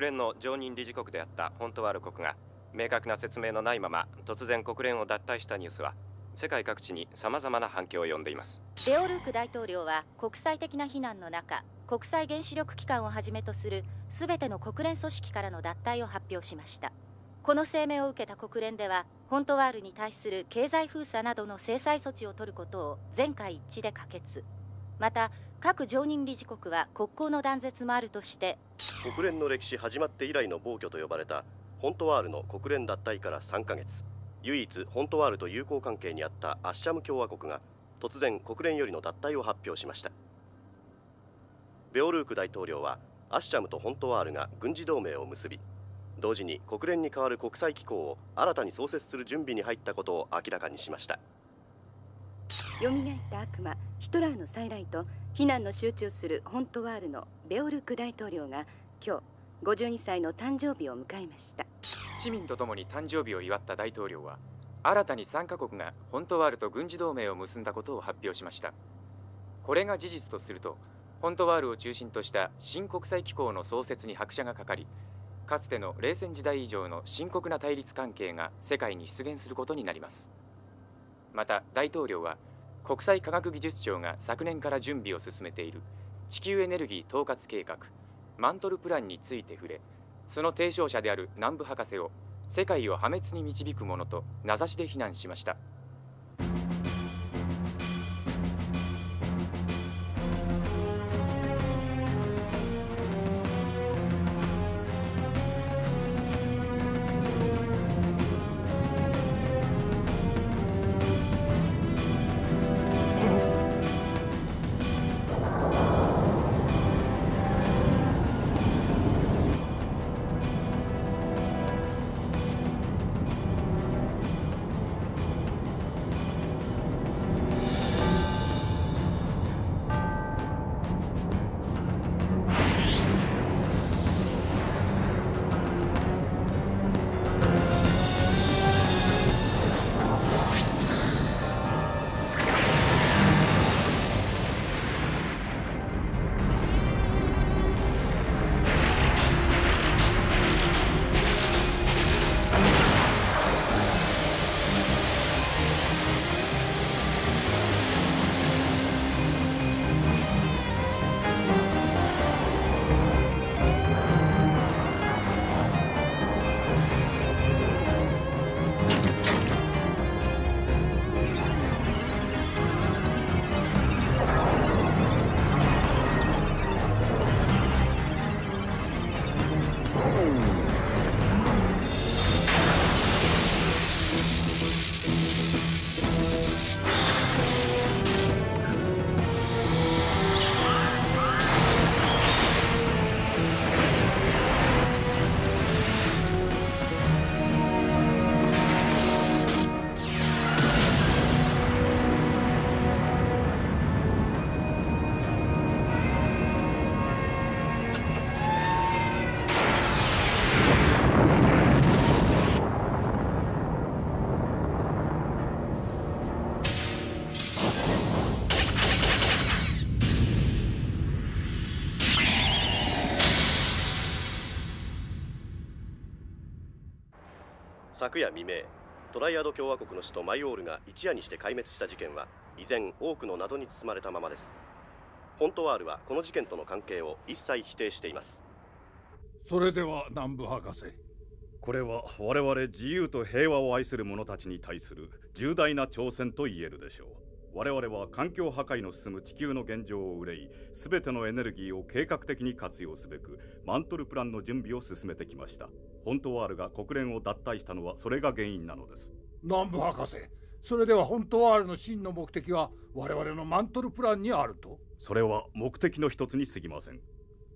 国連の常任理事国であったホントワール国が明確な説明のないまま突然国連を脱退したニュースは世界各地にさまざまな反響を呼んでいます。ベオルーク大統領は国際的な非難の中国際原子力機関をはじめとする全ての国連組織からの脱退を発表しました。この声明を受けた国連ではホントワールに対する経済封鎖などの制裁措置を取ることを全会一致で可決。また各常任理事国は国交の断絶もあるとして国連の歴史始まって以来の暴挙と呼ばれたホントワールの国連脱退から3ヶ月。唯一ホントワールと友好関係にあったアッシャム共和国が突然国連よりの脱退を発表しました。ベオルーク大統領はアッシャムとホントワールが軍事同盟を結び同時に国連に代わる国際機構を新たに創設する準備に入ったことを明らかにしました。蘇った悪魔ヒトラーの再来と非難の集中するホントワールのベオルク大統領が今日52歳の誕生日を迎えました。市民と共に誕生日を祝った大統領は新たに3カ国がホントワールと軍事同盟を結んだことを発表しました。これが事実とするとホントワールを中心とした新国際機構の創設に拍車がかかりかつての冷戦時代以上の深刻な対立関係が世界に出現することになります。また大統領は国際科学技術庁が昨年から準備を進めている。地球エネルギー統括計画。マントルプランについて触れ。その提唱者である南部博士を世界を破滅に導くものと名指しで非難しました。昨夜未明トライアド共和国の首都マイオールが一夜にして壊滅した事件は依然多くの謎に包まれたままです。ホントワールはこの事件との関係を一切否定しています。それでは南部博士。これは我々自由と平和を愛する者たちに対する重大な挑戦と言えるでしょう。我々は環境破壊の進む地球の現状を憂い全てのエネルギーを計画的に活用すべくマントルプランの準備を進めてきましたホントワールが国連を脱退したのはそれが原因なのです。南部博士それではホントワールの真の目的は我々のマントルプランにあると？それは目的の一つに過ぎません。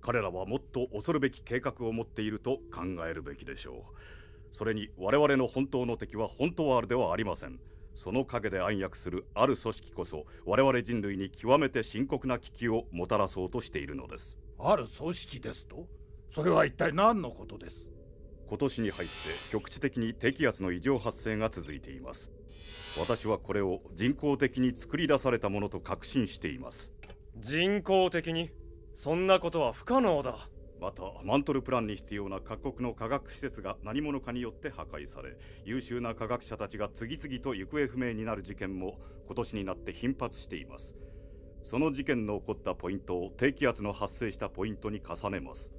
彼らはもっと恐るべき計画を持っていると考えるべきでしょう。それに我々の本当の敵はホントワールではありません。その陰で暗躍するある組織こそ我々人類に極めて深刻な危機をもたらそうとしているのです。ある組織ですと？それは一体何のことです？今年に入って局地的に低気圧の異常発生が続いています。私はこれを人工的に作り出されたものと確信しています。人工的に？そんなことは不可能だ。またマントルプランに必要な各国の科学施設が何者かによって破壊され優秀な科学者たちが次々と行方不明になる事件も今年になって頻発しています。その事件の起こったポイントを低気圧の発生したポイントに重ねます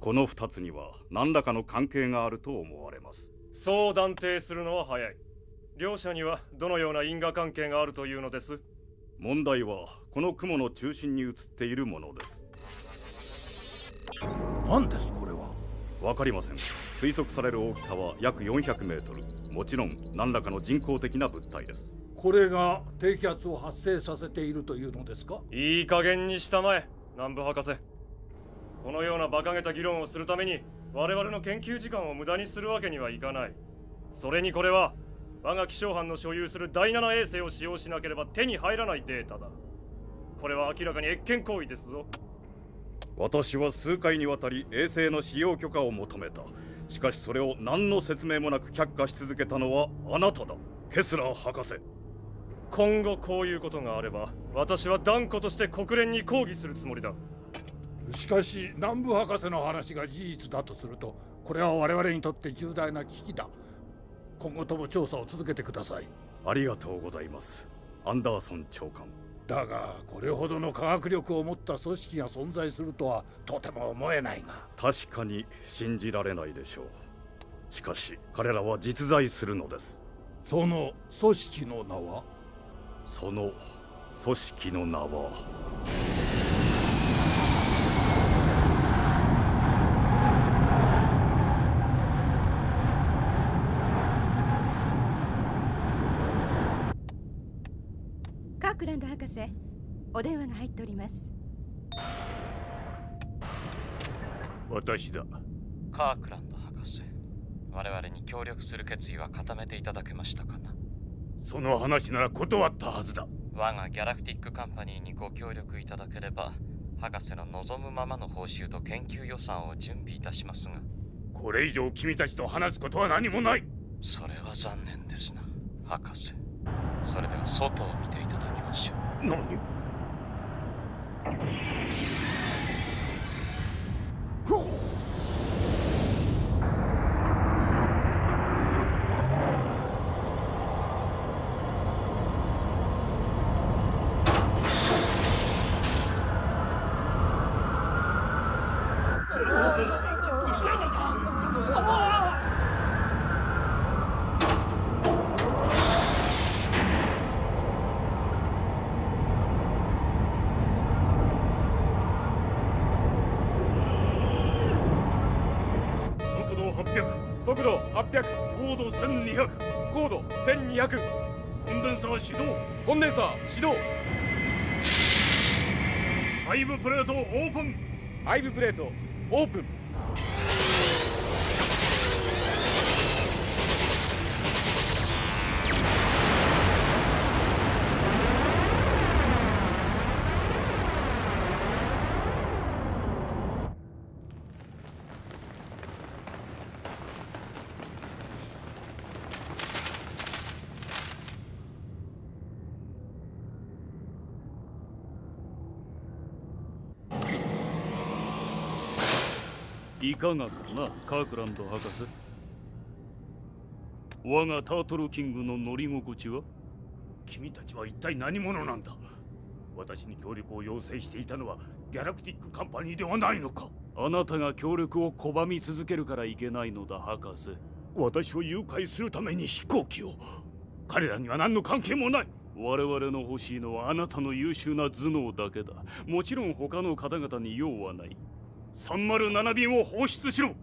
この2つには何らかの関係があると思われます。そう断定するのは早い。両者にはどのような因果関係があるというのです。問題はこの雲の中心に映っているものです。何ですこれは？わかりません。推測される大きさは約400メートル。もちろん何らかの人工的な物体です。これが低気圧を発生させているというのですか？いい加減にしたまえ南部博士このような馬鹿げた議論をするために我々の研究時間を無駄にするわけにはいかない。それにこれは我が気象班の所有する第7衛星を使用しなければ手に入らないデータだ。これは明らかに越権行為ですぞ。私は数回にわたり衛星の使用許可を求めた。しかしそれを何の説明もなく却下し続けたのはあなただ。ケスラー博士。今後こういうことがあれば私は断固として国連に抗議するつもりだしかし南部博士の話が事実だとするとこれは我々にとって重大な危機だ。今後とも調査を続けてください。ありがとうございます。アンダーソン長官。だがこれほどの科学力を持った組織が存在するとはとても思えないが。確かに信じられないでしょう。しかし彼らは実在するのです。その組織の名は？その組織の名は？ランド博士お電話が入っております。私だ。カークランド博士我々に協力する決意は固めていただけましたかな？その話なら断ったはずだ。我がギャラクティックカンパニーにご協力いただければ博士の望むままの報酬と研究予算を準備いたしますが。これ以上君たちと話すことは何もない。それは残念ですな博士それでは外を見ていただきましょう。何？速速度800高度1200高度1200コンデンサー始動。コンデンサー始動。ファイブプレートオープン。ファイブプレートオープン。いかがかなカークランド博士？我がタートルキングの乗り心地は？君たちは一体何者なんだ？私に協力を要請していたのはギャラクティックカンパニーではないのか？あなたが協力を拒み続けるからいけないのだ博士。私を誘拐するために飛行機を。彼らには何の関係もない。我々の欲しいのはあなたの優秀な頭脳だけだ。もちろん他の方々に用はない307便を放出しろ。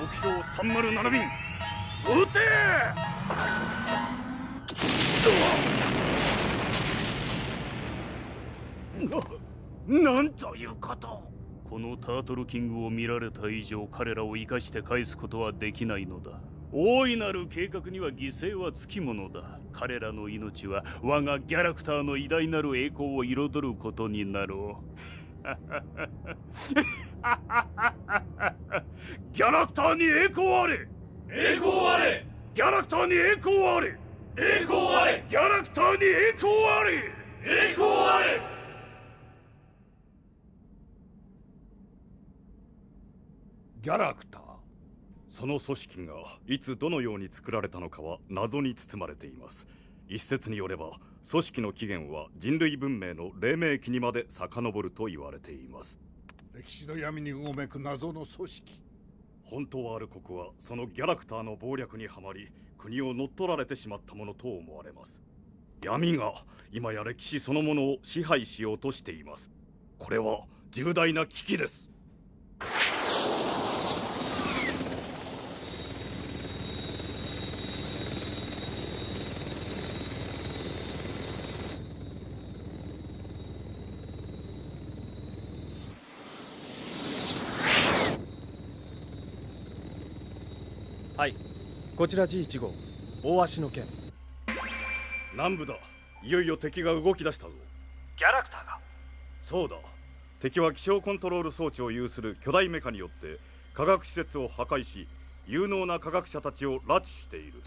目標307便撃てななんということ。このタートルキングを見られた以上彼らを生かして返すことはできないのだ。大いなる計画には犠牲はつきものだ。彼らの命は我がギャラクターの偉大なる栄光を彩ることになろう。ギャラクターに栄光あれ！栄光あれ！ギャラクターに栄光あれ！栄光あれ！ギャラクターに栄光あれ！栄光あれ！ギャラクター。その組織がいつどのように作られたのかは謎に包まれています。一説によれば組織の起源は人類文明の黎明期にまで遡ると言われています。歴史の闇にうごめく謎の組織。本当はある国はそのギャラクターの謀略にはまり国を乗っ取られてしまったものと思われます。闇が今や歴史そのものを支配しようとしています。これは重大な危機ですはいこちら G1 号大足の剣。南部だ。いよいよ敵が動き出したぞ。ギャラクターが。そうだ。敵は気象コントロール装置を有する巨大メカによって科学施設を破壊し有能な科学者たちを拉致している。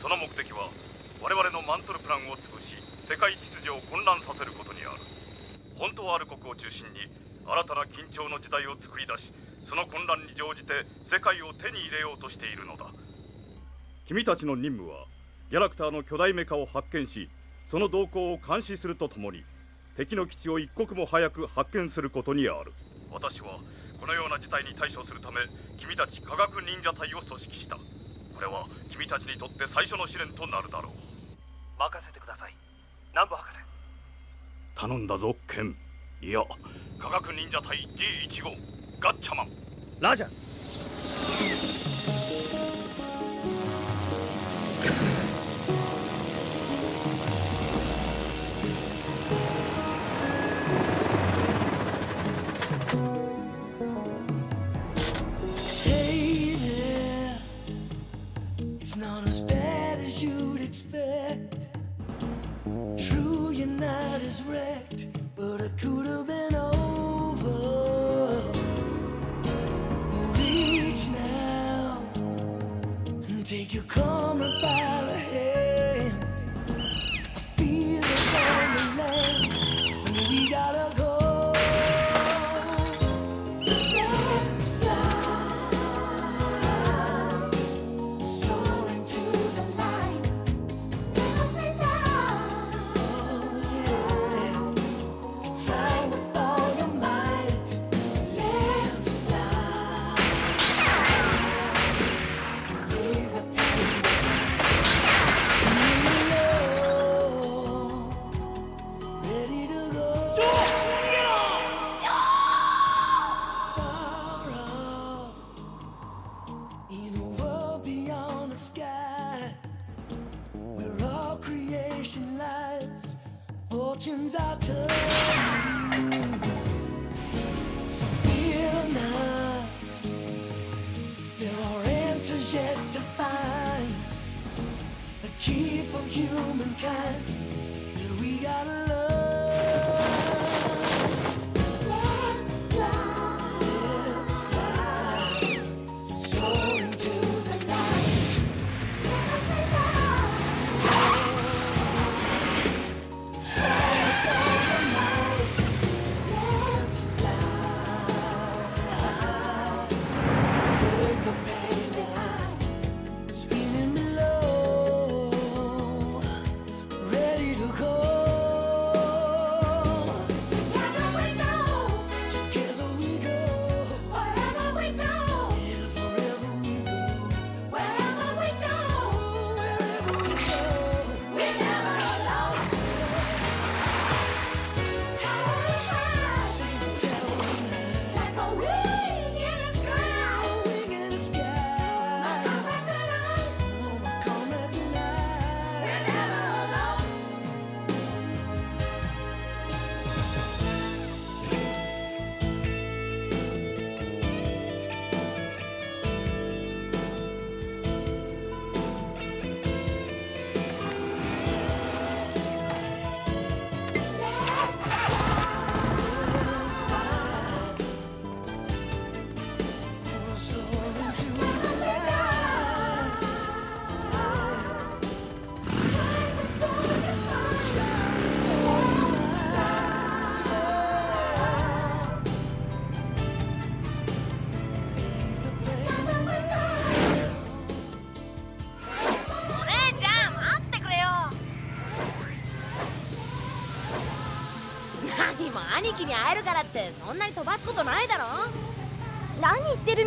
その目的は我々のマントルプランを潰し世界秩序を混乱させることにある。本当はある国を中心に新たな緊張の時代を作り出しその混乱に乗じて世界を手に入れようとしているのだ君たちの任務はギャラクターの巨大メカを発見しその動向を監視するとともに敵の基地を一刻も早く発見することにある。私はこのような事態に対処するため君たち科学忍者隊を組織した。これは君たちにとって最初の試練となるだろう。任せてください。南部博士。頼んだぞケンいや科学忍者隊 G1 号ガッチャマン。ラジャ Hey it's not as bad as you'd expect. True, you're not as wrecked, but it could have been over. Reach now and take your karma by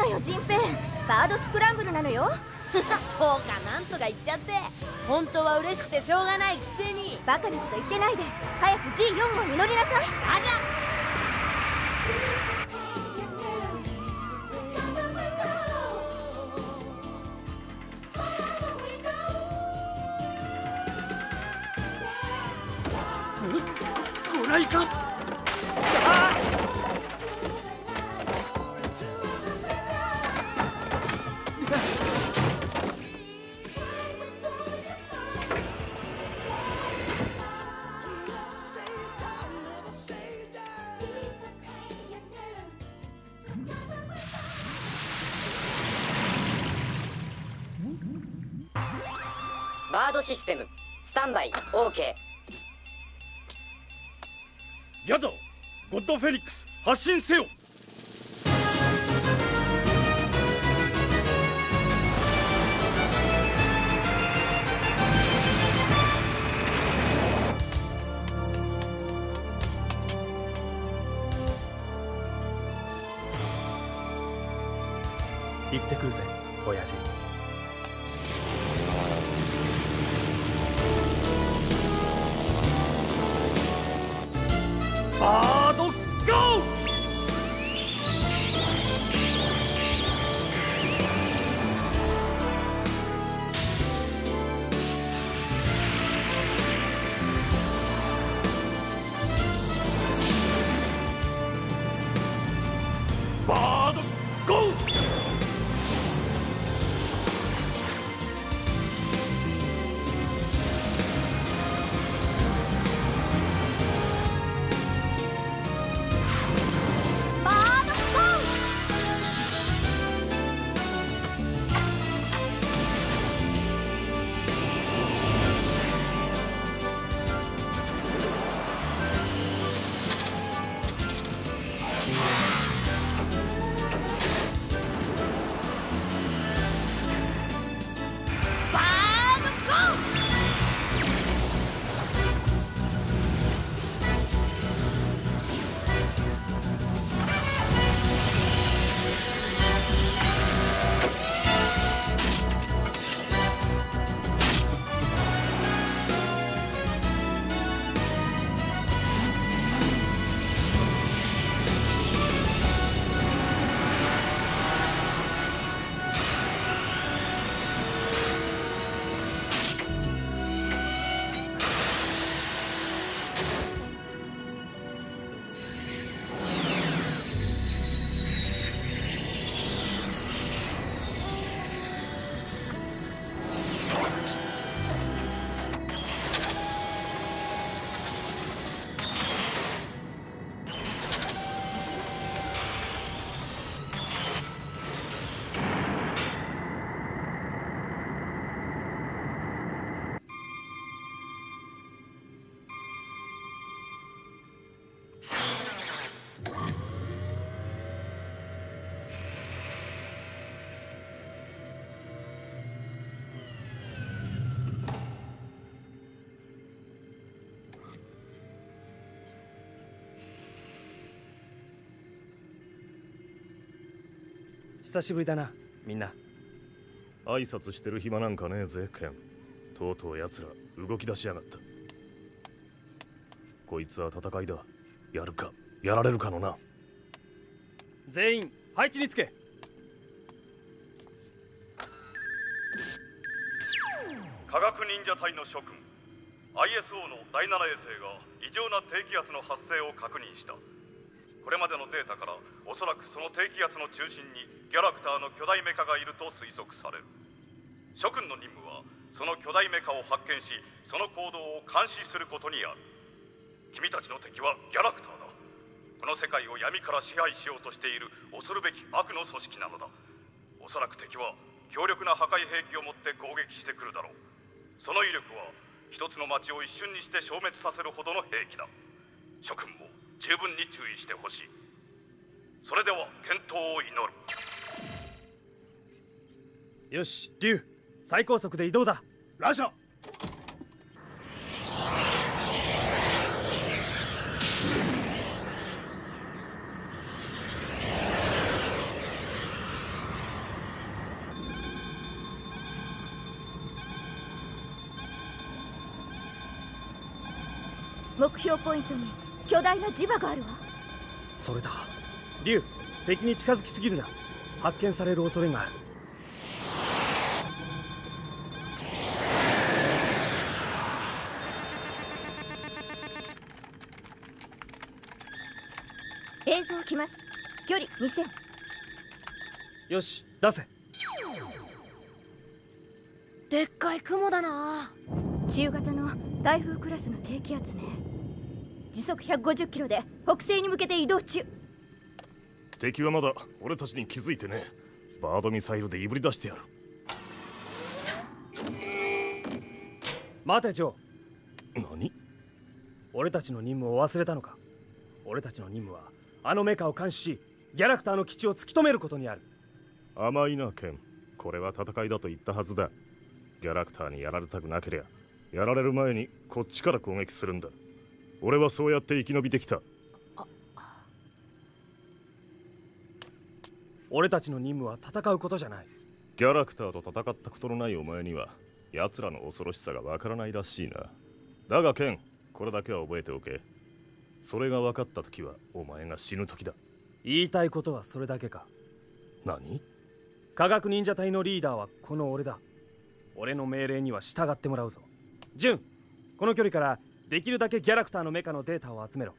よジンペンバードスクランブルなのよ。どうかなんとか言っちゃって。本当は嬉しくてしょうがないくせに。バカなこと言ってないで。早く G4 を実りなさいバ久しぶりだな。みんな。挨拶してる暇なんかねえぜケン。とうとう奴ら動き出しやがった。こいつは戦いだ。やるかやられるかのな。全員配置につけ。科学忍者隊の諸君 ISO の第7衛星が異常な低気圧の発生を確認したこれまでのデータからおそらくその低気圧の中心にギャラクターの巨大メカがいると推測される。諸君の任務はその巨大メカを発見しその行動を監視することにある。君たちの敵はギャラクターだ。この世界を闇から支配しようとしている恐るべき悪の組織なのだ。おそらく敵は強力な破壊兵器を持って攻撃してくるだろう。その威力は一つの町を一瞬にして消滅させるほどの兵器だ。諸君も十分に注意してほしい。それでは健闘を祈る。よし竜最高速で移動だ。ラジャ目標ポイントに。巨大な磁場があるわ。それだ。竜敵に近づきすぎるな。発見される恐れがある。映像来ます。距離2000よし出せ。でっかい雲だな。中型の台風クラスの低気圧ね時速150キロで北西に向けて移動中。敵はまだ俺たちに気づいてねバードミサイルでいぶり出してやる。待てジョー。何？俺たちの任務を忘れたのか？俺たちの任務はあのメカを監視しギャラクターの基地を突き止めることにある。甘いなケン。これは戦いだと言ったはずだ。ギャラクターにやられたくなけりゃやられる前にこっちから攻撃するんだ俺はそうやって生き延びてきた。俺たちの任務は戦うことじゃない。ギャラクターと戦ったことのないお前には奴らの恐ろしさがわからないらしいな。だがケンこれだけは覚えておけ。それが分かった時はお前が死ぬ時だ。言いたいことはそれだけか。何？科学忍者隊のリーダーはこの俺だ。俺の命令には従ってもらうぞ。ジュンこの距離からできるだけギャラクターのメカのデータを集めろ。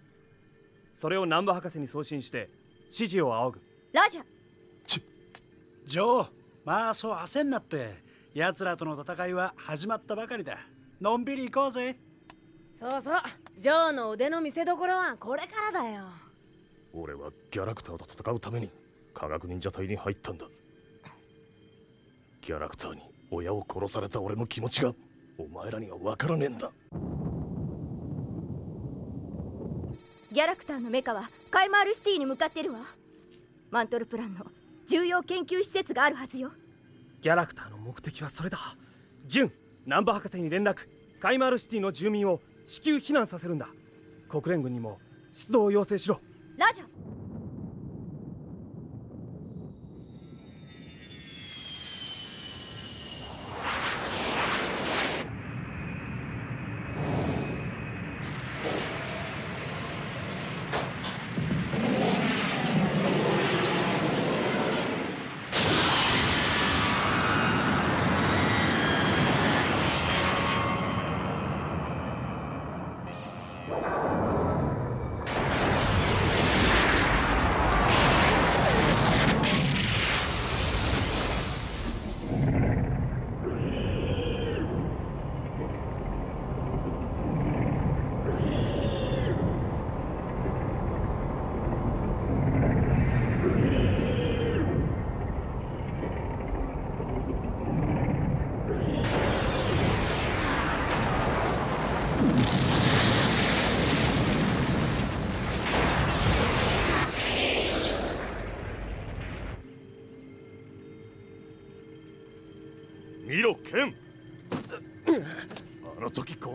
それを南部博士に送信して指示を仰ぐ。ラジャジョーまあそう焦んなって。奴らとの戦いは始まったばかりだ。のんびり行こうぜ。そうそう。ジョーの腕の見せ所はこれからだよ。俺はギャラクターと戦うために科学忍者隊に入ったんだ。ギャラクターに親を殺された俺の気持ちがお前らには分からねえんだギャラクターのメカはカイマールシティに向かってるわ。マントルプランの重要研究施設があるはずよ。ギャラクターの目的はそれだ。ジュン南部博士に連絡。カイマールシティの住民を至急避難させるんだ。国連軍にも出動を要請しろ。ラジャ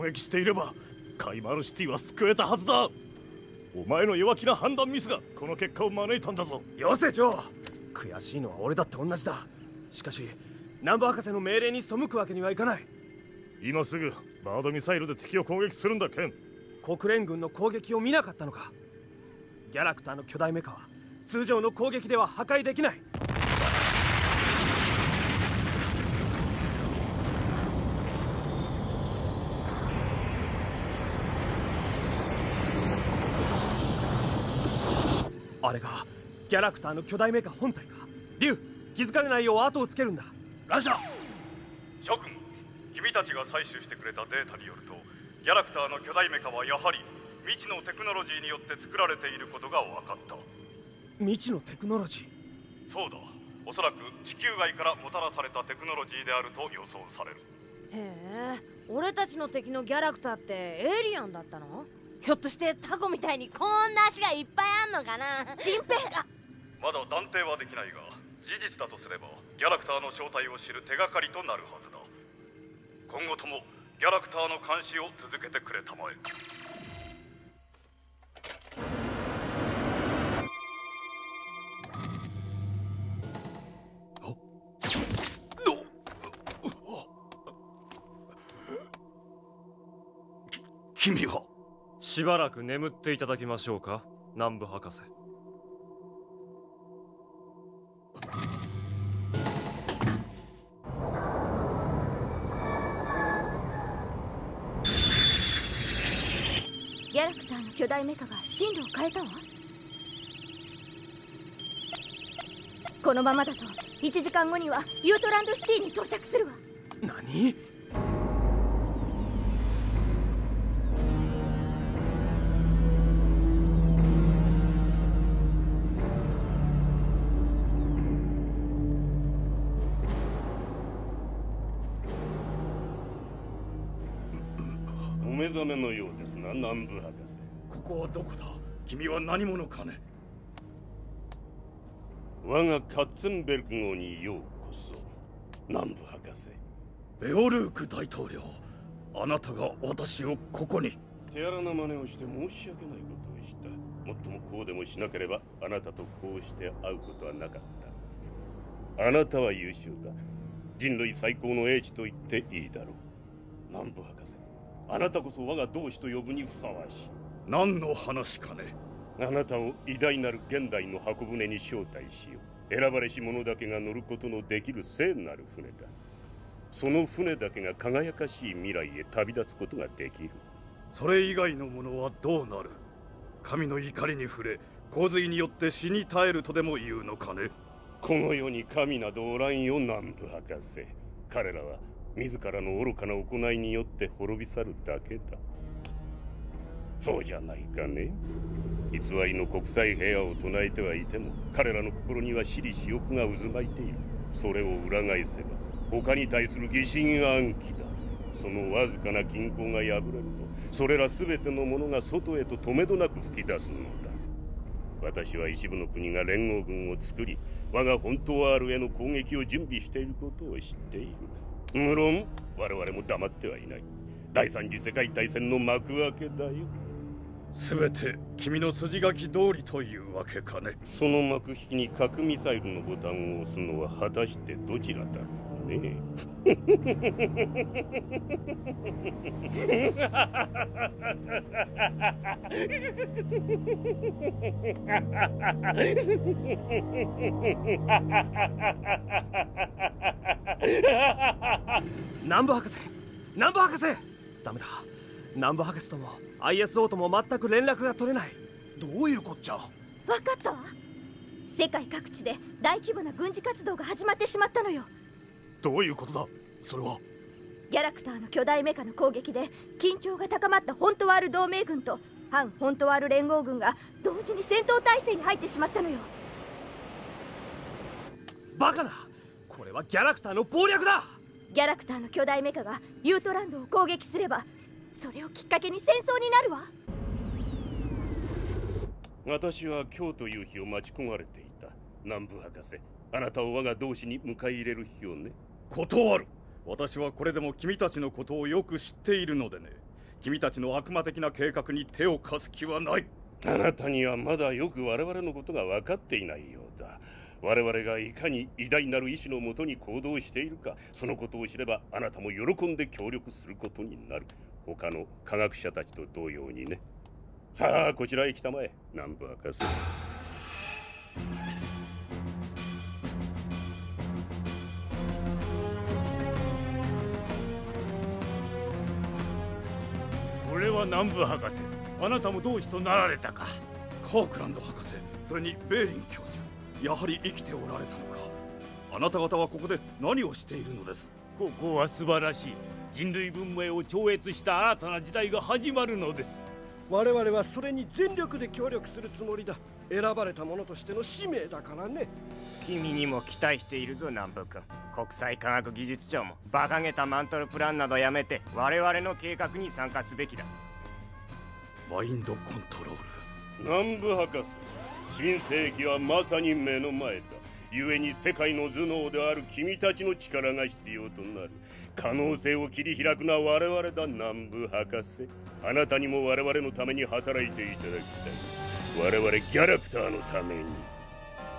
撃していればカイマールシティは救えたはずだ。お前の弱気な判断ミスがこの結果を招いたんだぞ。よせジョー。悔しいのは俺だって同じだ。しかし南部博士の命令に背くわけにはいかない。今すぐバードミサイルで敵を攻撃するんだケン。国連軍の攻撃を見なかったのかギャラクターの巨大メカは通常の攻撃では破壊できないれがギャラクターの巨大メカ本体か。竜気づかれないよう後をつけるんだ。ラジャ諸君君たちが採取してくれたデータによるとギャラクターの巨大メカはやはり未知のテクノロジーによって作られていることが分かった。未知のテクノロジー？そうだ。おそらく地球外からもたらされたテクノロジーであると予想される。へえ俺たちの敵のギャラクターってエイリアンだったの？ひょっとしてタコみたいにこんな足がいっぱいあんのかな？ジンペイ。がまだ断定はできないが事実だとすればギャラクターの正体を知る手がかりとなるはずだ。今後ともギャラクターの監視を続けてくれたまえ。君はしばらく眠っていただきましょうか南部博士。ギャラクターの巨大メカが進路を変えたわ。このままだと1時間後にはユートランドシティに到着するわ。何？めのようですな。南部博士。ここはどこだ？君は何者かね？我がカッツェンベルク号にようこそ。南部博士。ベオルーク大統領。あなたが私をここに。手荒な真似をして申し訳ないことをした。もっともこうでもしなければあなたとこうして会うことはなかった。あなたは優秀だ。人類最高の英知と言っていいだろう。南部博士あなたこそ我が同志と呼ぶにふさわしい。何の話かね。あなたを偉大なる現代の箱舟に招待しよう。選ばれし者だけが乗ることのできる聖なる船だ。その船だけが輝かしい未来へ旅立つことができる。それ以外のものはどうなる？神の怒りに触れ洪水によって死に絶えるとでも言うのかね？この世に神などおらんよ南部博士。彼らは自らの愚かな行いによって滅び去るだけだ。そうじゃないかね。偽りの国際平和を唱えてはいても彼らの心には私利私欲が渦巻いている。それを裏返せば他に対する疑心暗鬼だ。そのわずかな均衡が破れるとそれら全てのものが外へと止めどなく吹き出すのだ。私は一部の国が連合軍を作り我が本当はあるへの攻撃を準備していることを知っている。無論我々も黙ってはいない。第三次世界大戦の幕開けだよ。全て君の筋書き通りというわけかね。その幕引きに核ミサイルのボタンを押すのは果たしてどちらだ？ろうね南部博士南部博士。ダメだ。南部博士とも ISO とも全く連絡が取れない。どういうこっちゃ？分かったわ。世界各地で大規模な軍事活動が始まってしまったのよどういうことだ？それは。ギャラクターの巨大メカの攻撃で緊張が高まったホントワール同盟軍と反ホントワール連合軍が同時に戦闘態勢に入ってしまったのよ。バカな！これはギャラクターの謀略だ！ギャラクターの巨大メカがユートランドを攻撃すればそれをきっかけに戦争になるわ。私は今日という日を待ち焦がれていた。南部博士あなたを我が同志に迎え入れる日をね断る。私はこれでも君たちのことをよく知っているのでね。君たちの悪魔的な計画に手を貸す気はない。あなたにはまだよく我々のことが分かっていないようだ。我々がいかに偉大なる意志のもとに行動しているかそのことを知ればあなたも喜んで協力することになる。他の科学者たちと同様にね。さあこちらへ来たまえ。南部博士これは南部博士。あなたも同志となられたか。カークランド博士。それにベーリン教授。やはり生きておられたのか。あなた方はここで何をしているのです？ここは素晴らしい。人類文明を超越した新たな時代が始まるのです。我々はそれに全力で協力するつもりだ選ばれた者としての使命だからね。君にも期待しているぞ南部君。国際科学技術庁も馬鹿げたマントルプランなどやめて我々の計画に参加すべきだ。マインドコントロール。南部博士新世紀はまさに目の前だ。故に世界の頭脳である君たちの力が必要となる。可能性を切り開くのは我々だ南部博士。あなたにも我々のために働いていただきたい我々ギャラクターのために。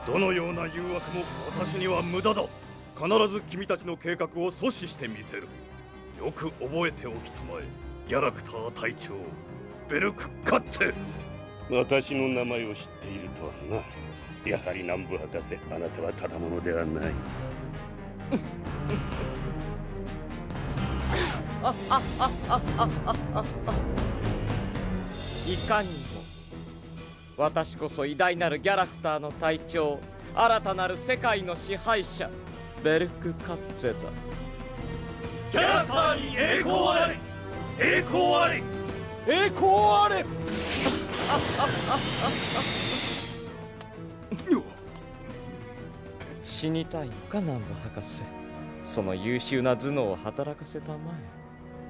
どのような誘惑も私には無駄だ。必ず君たちの計画を阻止してみせる。よく覚えておきたまえギャラクター隊長。ベルクカッツ私の名前を知っているとはな。やはり南部博士あなたはただものではない。あああああああいかにも私こそ偉大なるギャラクターの隊長新たなる世界の支配者ベルク・カッツェだ。ギャラクターに栄光あれ栄光あれ。栄光あれ。死にたいのか南部博士。その優秀な頭脳を働かせたま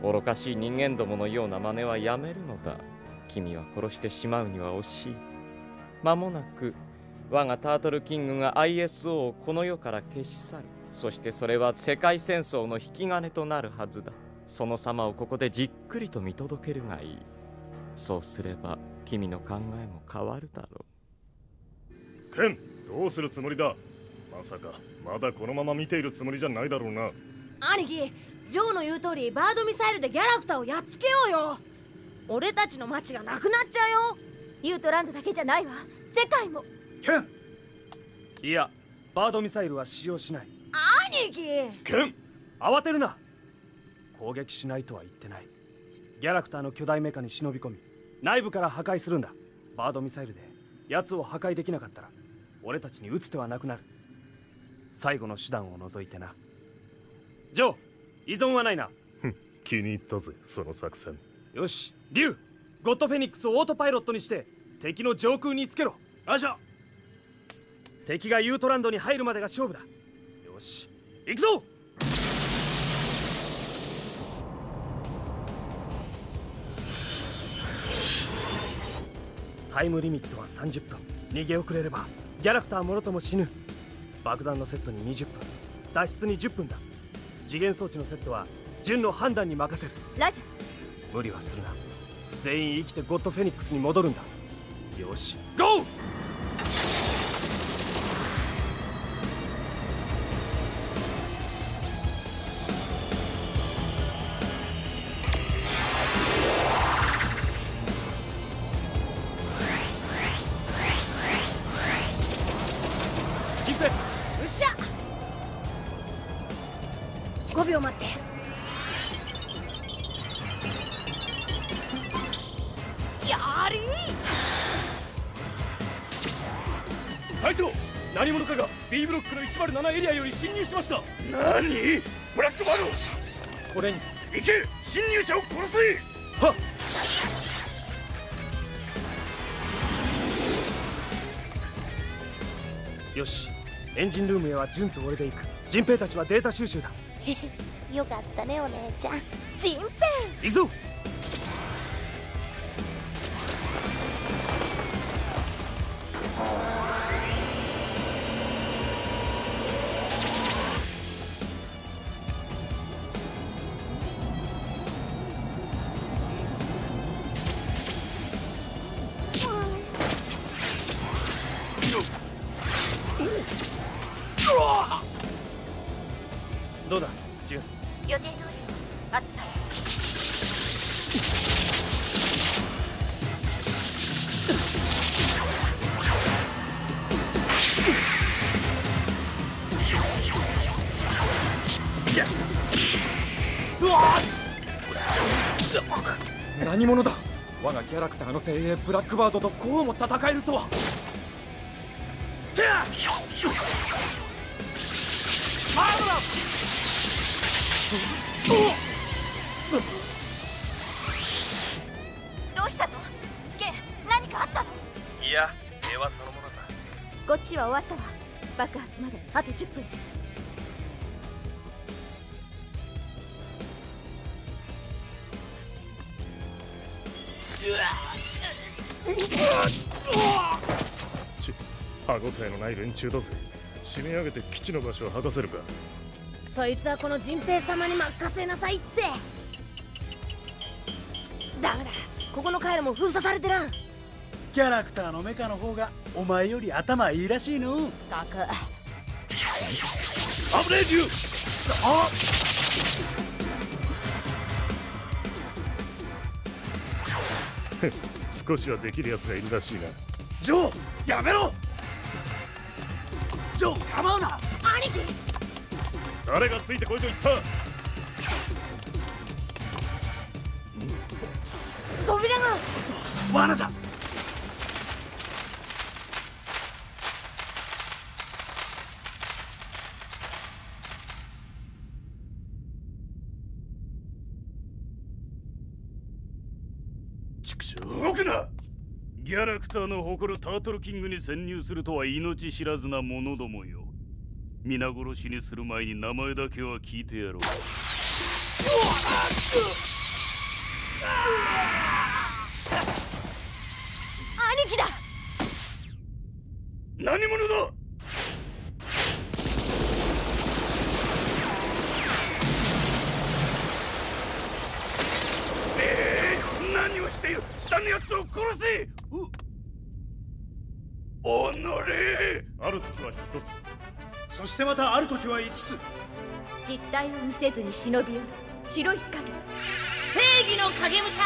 え。愚かしい人間どものような真似はやめるのだ。君は殺してしまうには惜しい間もなく我がタートルキングが ISO をこの世から消し去る。そしてそれは世界戦争の引き金となるはずだ。その様をここでじっくりと見届けるがいい。そうすれば君の考えも変わるだろケンどうするつもりだ？まさかまだこのまま見ているつもりじゃないだろうな。兄貴ジョーの言う通りバードミサイルでギャラクターをやっつけようよ。俺たちの町がなくなっちゃうよユートランドだけじゃないわ。世界も。ケン。いやバードミサイルは使用しない。兄貴。ケン慌てるな。攻撃しないとは言ってない。ギャラクターの巨大メカに忍び込み内部から破壊するんだ。バードミサイルで奴を破壊できなかったら俺たちに撃つ手はなくなる。最後の手段を除いてな。ジョー依存はないな。気に入ったぜその作戦。よしリュウゴッドフェニックスをオートパイロットにして敵の上空につけろ。あしゃ敵がユートランドに入るまでが勝負だ。よし。行くぞ。タイムリミットは30分。逃げ遅れればギャラクターもろとも死ぬ。爆弾のセットに20分。脱出に10分だ。次元装置のセットは純の判断に任せる。ラジ無理はするな全員生きてゴッドフェニックスに戻るんだ。よし。ゴー！純と俺で行く。陣平たちはデータ収集だ。よかったねお姉ちゃん。ジンペ行くぞ何者だ？我がキャラクターの精鋭ブラックバードとこうも戦えるとは。どうしたのケン何かあったの？いや平和そのものさ。こっちは終わったわ。爆発まであと10分ち歯応えのない連中だぜ。締め上げて基地の場所を果たせるか。そいつはこの陣平様に任せなさいって。ダメだここの回路も封鎖されてらん。キャラクターのメカの方がお前より頭いいらしいの。たく。危ねえ銃。あ少しはできるやつがいるらしいな。ジョーやめろ！ジョー構うな！兄貴！誰がついてこいと言った？扉が。罠じゃ動くなギャラクターの誇るタートルキングに潜入するとは命知らずな者どもよ。皆殺しにする前に名前だけは聞いてやろう。兄貴だ！何者だ？えー、何をしている？下のやつを殺せおのれある時は一つ。そしてまたある時は五つ。実体を見せずに忍び寄る。白い影。正義の影武者。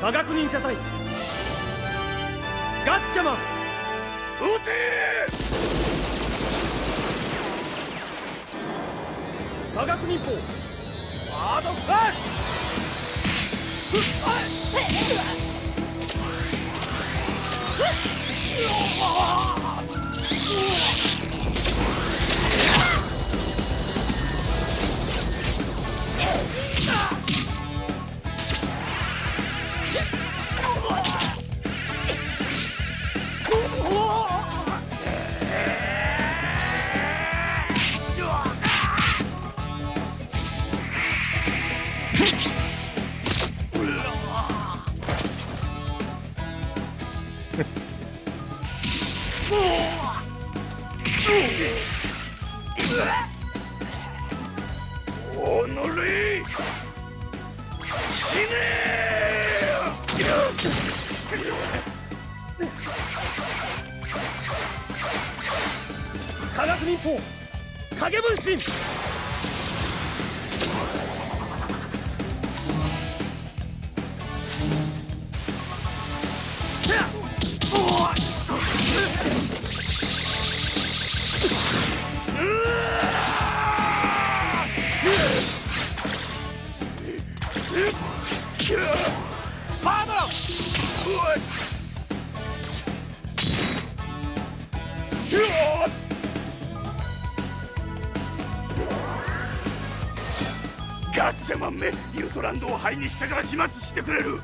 科学忍者隊。ガッチャマン。撃て！科学忍法。ワードフラッシおの 科学忍法影分身ンめユートランドを灰にしてから始末してくれる。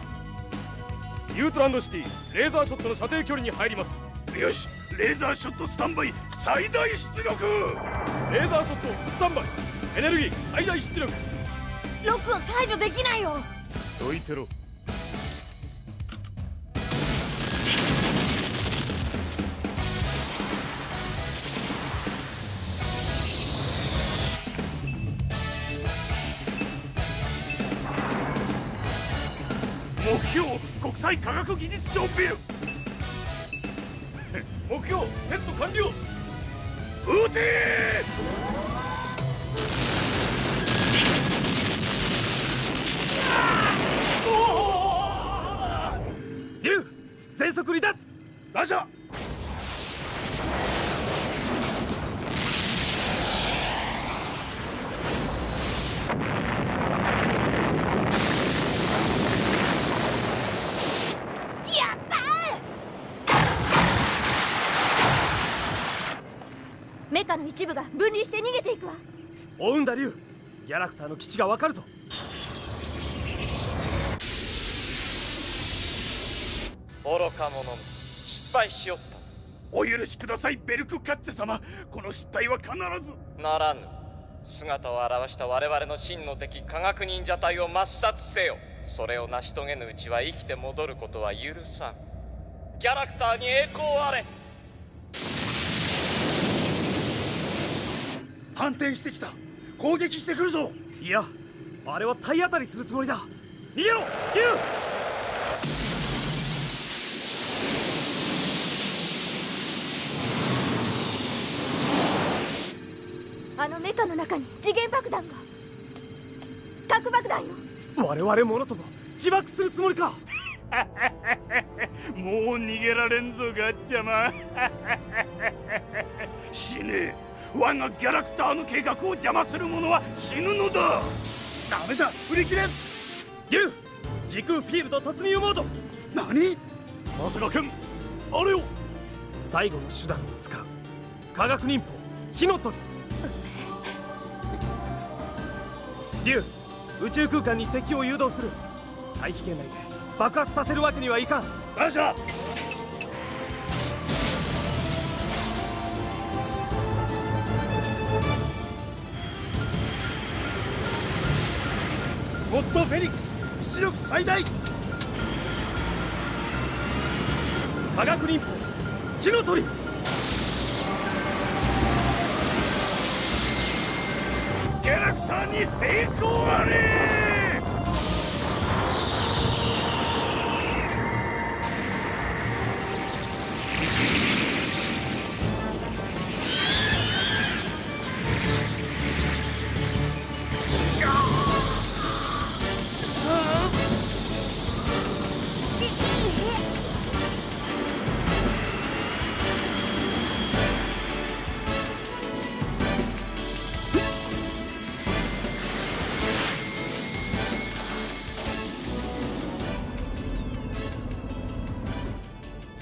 ユートランドシティレーザーショットの射程距離に入ります。よし。レーザーショットスタンバイ最大出力。レーザーショットスタンバイ。エネルギー最大出力。ロックを解除できないよ。どいてろ際科学技術庁ビル。目標セット完了。撃ての基地がわかるぞ。愚か者め失敗しよった。お許しくださいベルクカッツェ様。この失態は必ず。ならぬ。姿を現した我々の真の敵科学忍者隊を抹殺せよ。それを成し遂げぬうちは生きて戻ることは許さん。ギャラクターに栄光あれ。反転してきた。攻撃してくるぞいやあれは体当たりするつもりだ。逃げろ竜あのメカの中に次元爆弾が。核爆弾よ。我々ものとも自爆するつもりか。もう逃げられんぞガッチャマン。死ね。え我がギャラクターの計画を邪魔する者は死ぬのだ。ダメじゃ振り切れん。竜時空フィールド突入モード何？まさか君あれを。最後の手段を使う。科学忍法火の鳥。竜宇宙空間に敵を誘導する。大気圏内で爆発させるわけにはいかん。馬車ゴッドフェニックス出力最大。科学忍法。火の鳥キャラクターに抵抗あれ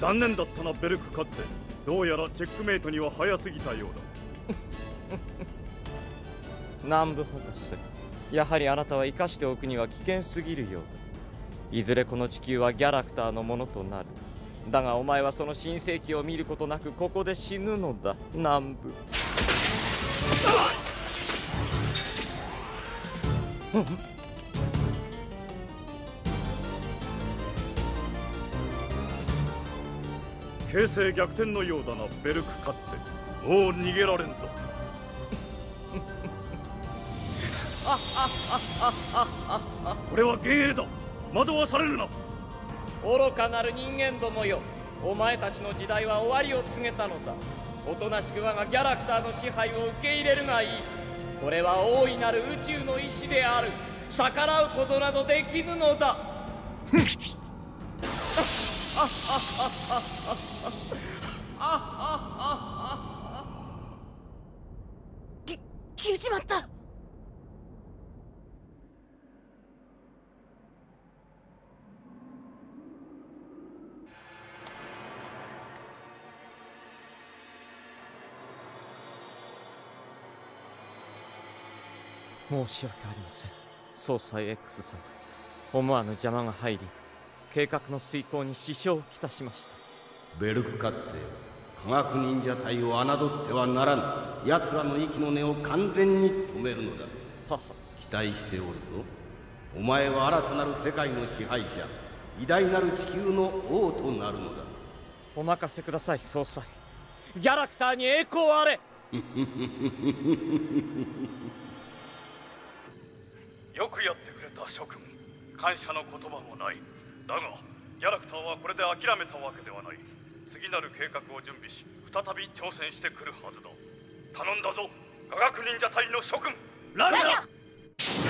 残念だったなベルクカッツ。ェどうやらチェックメイトには早すぎたようだ。南部博士。やはりあなたは生かしておくには危険すぎるようだ。いずれこの地球はギャラクターのものとなる。だがお前はその新世紀を見ることなくここで死ぬのだ南部。形勢逆転のようだなベルクカッツ。ェもう逃げられんぞ。これは幻影だ。惑わされるな。愚かなる人間どもよ。お前たちの時代は終わりを告げたのだ。おとなしく我がギャラクターの支配を受け入れるがいい。これは大いなる宇宙の意志である。逆らうことなどできぬのだ。消えちまった。申し訳ありません。総裁 X さん思わぬ邪魔が入り計画の遂行に支障をきたしました。ベルクカッツェ科学忍者隊を侮ってはならぬ奴らの息の根を完全に止めるのだ。期待しておるぞ。お前は新たなる世界の支配者偉大なる地球の王となるのだ。お任せください総裁。ギャラクターに栄光あれ。よくやってくれた諸君。感謝の言葉もないだがキャラクターはこれで諦めたわけではない。次なる計画を準備し再び挑戦してくるはずだ。頼んだぞ科学忍者隊の諸君。ラジャ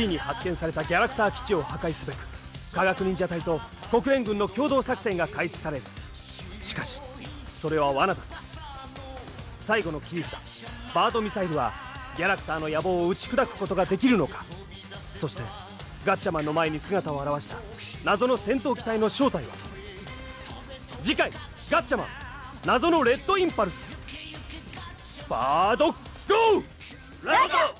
ついに発見されたギャラクター基地を破壊すべく科学忍者隊と国連軍の共同作戦が開始される。しかしそれは罠だった。最後の切り札バードミサイルはギャラクターの野望を打ち砕くことができるのか。そしてガッチャマンの前に姿を現した謎の戦闘機体の正体は次回「ガッチャマン謎のレッドインパルス」バードゴー!レッド!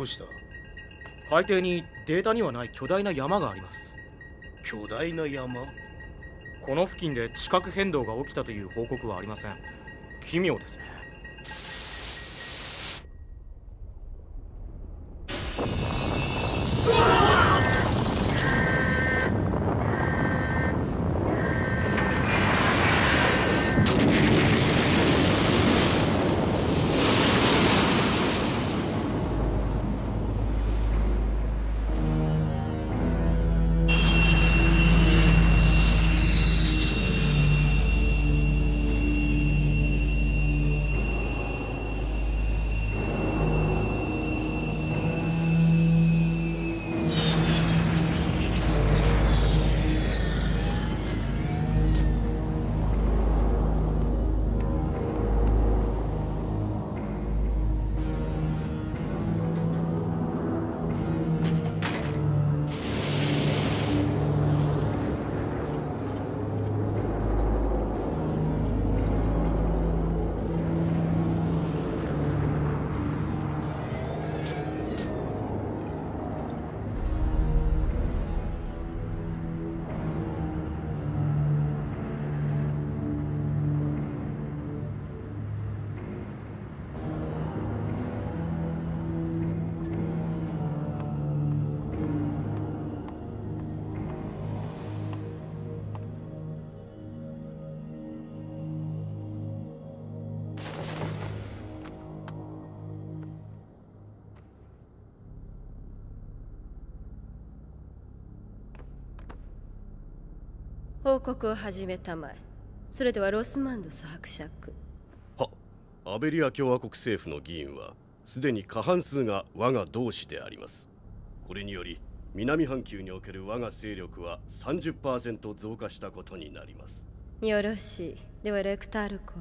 どうした？海底にデータにはない巨大な山があります。巨大な山？この付近で地殻変動が起きたという報告はありません。奇妙ですね報告を始めたまえ。それではロスマンドス伯爵。はアベリア共和国政府の議員はすでに過半数が我が同志であります。これにより南半球における我が勢力は30%増加したことになります。よろしい。ではレクタール公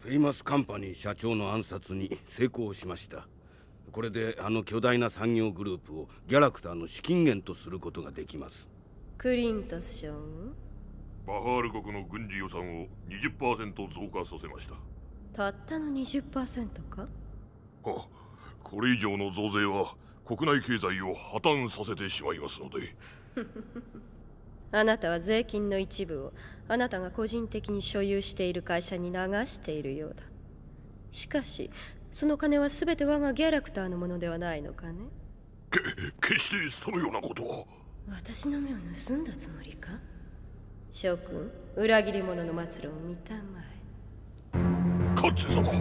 フェイマスカンパニー社長の暗殺に成功しました。これであの巨大な産業グループをギャラクターの資金源とすることができます。クリントス将軍バハール国の軍事予算を20%増加させました。たったの20%か？はこれ以上の増税は国内経済を破綻させてしまいますので。あなたは税金の一部をあなたが個人的に所有している会社に流しているようだ。しかしその金は全て我がギャラクターのものではないのかね？け決してそのようなことは私の目を盗んだつもりか？諸君裏切り者の末路を見たまえ。カッツ様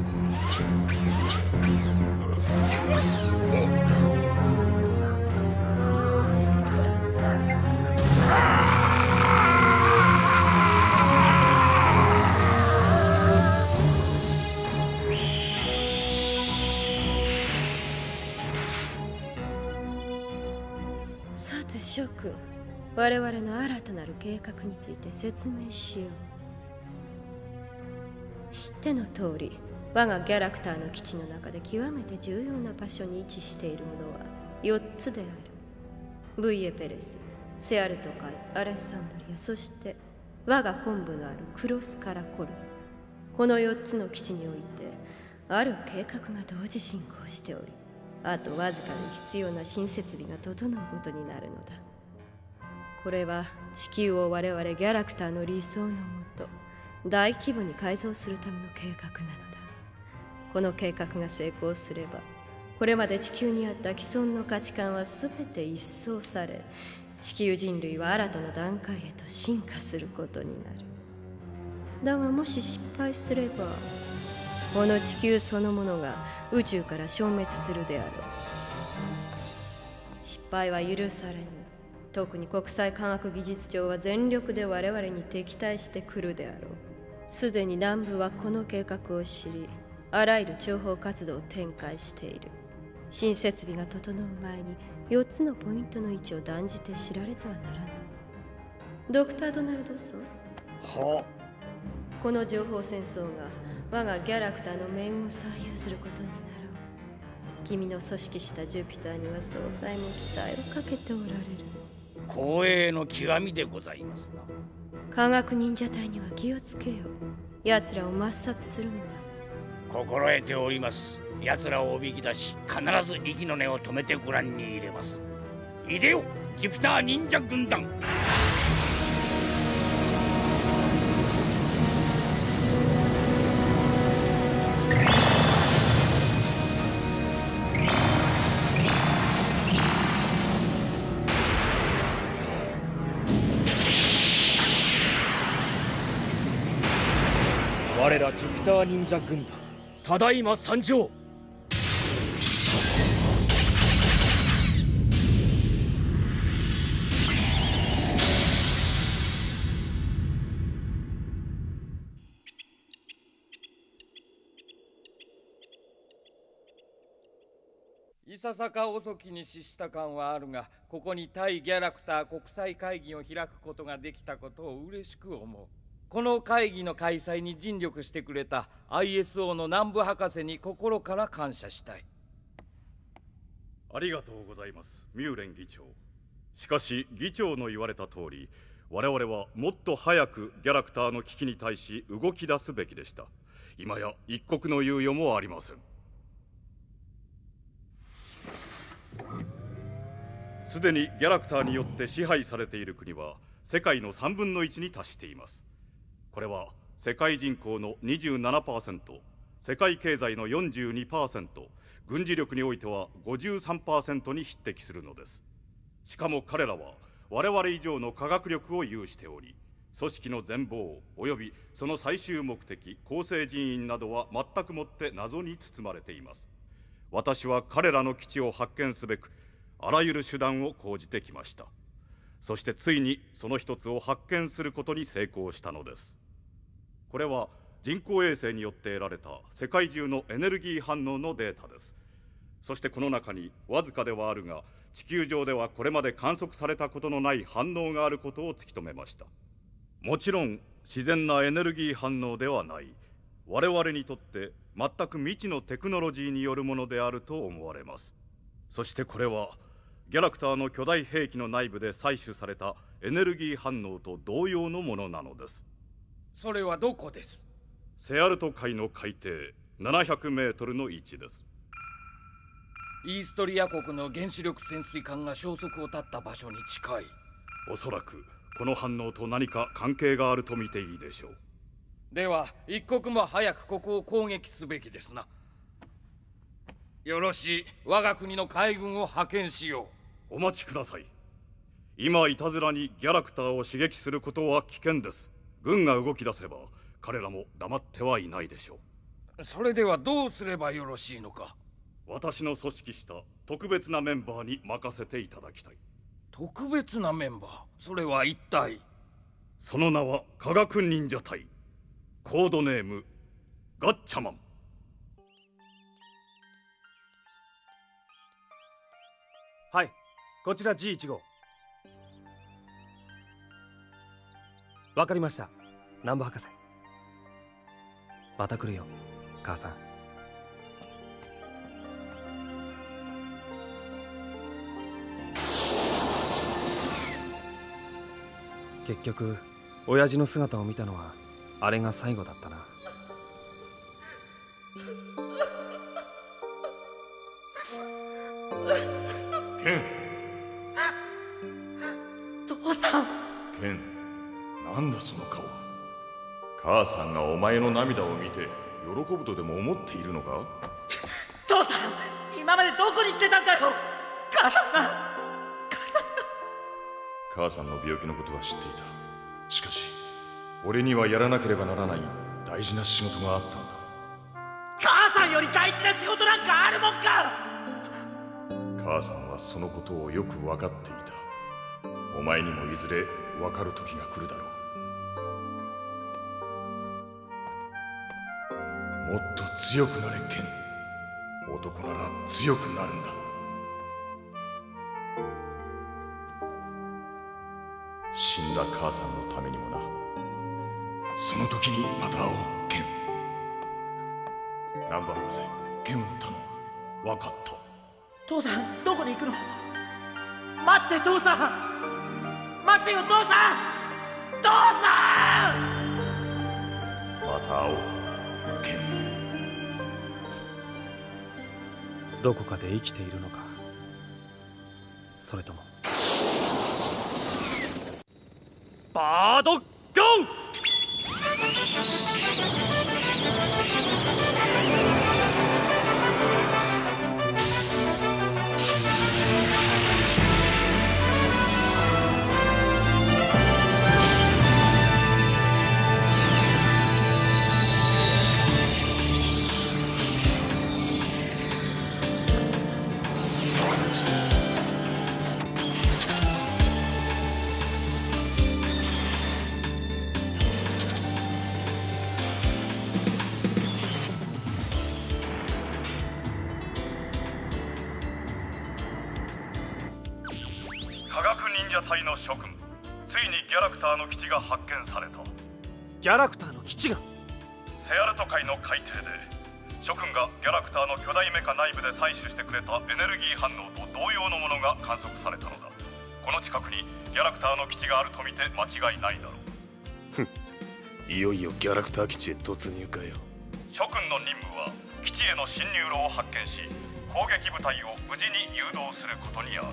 さて諸君我々の新たなる計画について説明しよう。知っての通り我がギャラクターの基地の中で極めて重要な場所に位置しているものは4つである。ブイエペレスセアルトカイアレッサンドリアそして我が本部のあるクロスカラコルこの4つの基地においてある計画が同時進行しておりあとわずかに必要な新設備が整うことになるのだ。これは地球を我々ギャラクターの理想のもと大規模に改造するための計画なのだ。この計画が成功すればこれまで地球にあった既存の価値観は全て一掃され地球人類は新たな段階へと進化することになる。だがもし失敗すればこの地球そのものが宇宙から消滅するであろう。失敗は許されぬ。特に国際科学技術庁は全力で我々に敵対してくるであろう。すでに南部はこの計画を知りあらゆる諜報活動を展開している。新設備が整う前に4つのポイントの位置を断じて知られてはならない。ドクター・ドナルドソン？はこの情報戦争が我がギャラクターの命運を左右することになろう。君の組織したジュピターには総裁も期待をかけておられる光栄の極みでございますな。科学忍者隊には気をつけよう。奴らを抹殺するのだ。心得ております。奴らをおびき出し必ず息の根を止めてご覧に入れます。いでよジュピター忍者軍団ー忍者軍団ただいま参上。いささか遅きに失した感はあるがここに対ギャラクター国際会議を開くことができたことを嬉しく思う。この会議の開催に尽力してくれた ISO の南部博士に心から感謝したい。ありがとうございますミューレン議長。しかし議長の言われた通り我々はもっと早くギャラクターの危機に対し動き出すべきでした。今や一刻の猶予もありません。すでにギャラクターによって支配されている国は世界の3分の1に達しています。これは世界人口の27%世界経済の42%軍事力においては53%に匹敵するのです。しかも彼らは我々以上の科学力を有しており組織の全貌及びその最終目的構成人員などは全くもって謎に包まれています。私は彼らの基地を発見すべくあらゆる手段を講じてきました。そしてついにその一つを発見することに成功したのです。これは人工衛星によって得られた世界中のエネルギー反応のデータです。そしてこの中にわずかではあるが地球上ではこれまで観測されたことのない反応があることを突き止めました。もちろん自然なエネルギー反応ではない。我々にとって全く未知のテクノロジーによるものであると思われます。そしてこれはギャラクターの巨大兵器の内部で採取されたエネルギー反応と同様のものなのです。それはどこです？セアルト海の海底700メートルの位置です。イーストリア国の原子力潜水艦が消息を絶った場所に近い。おそらくこの反応と何か関係があると見ていいでしょう。では一刻も早くここを攻撃すべきですな。よろしい我が国の海軍を派遣しよう。お待ちください。今いたずらにギャラクターを刺激することは危険です軍が動き出せば彼らも黙ってはいないでしょう。それではどうすればよろしいのか。私の組織した特別なメンバーに任せていただきたい。特別なメンバー？それは一体？その名は科学忍者隊。コードネームガッチャマン。はい。こちら G1 号わかりました。南部博士。また来るよ母さん。結局親父の姿を見たのはあれが最後だったな。ケン。なんだその顔。母さんがお前の涙を見て喜ぶとでも思っているのか？父さん今までどこに行ってたんだよ母さんが。母さんの病気のことは知っていた。しかし俺にはやらなければならない大事な仕事があったんだ。母さんより大事な仕事なんかあるもんか！母さんはそのことをよく分かっていた。お前にもいずれ分かる時が来るだろうもっと強くなれケン。男なら強くなるんだ。死んだ母さんのためにもな。その時にまた会おうケン。ナンバー博士ケンを頼む。分かった。父さんどこに行くの？待って父さん。待ってよ父さん。父さん！また会おうどこかで生きているのか。それとも。バードゴにギャラクターの基地があるとみて間違いないだろう。いよいよギャラクター基地へ突入かよ。諸君の任務は基地への侵入路を発見し攻撃部隊を無事に誘導することにある。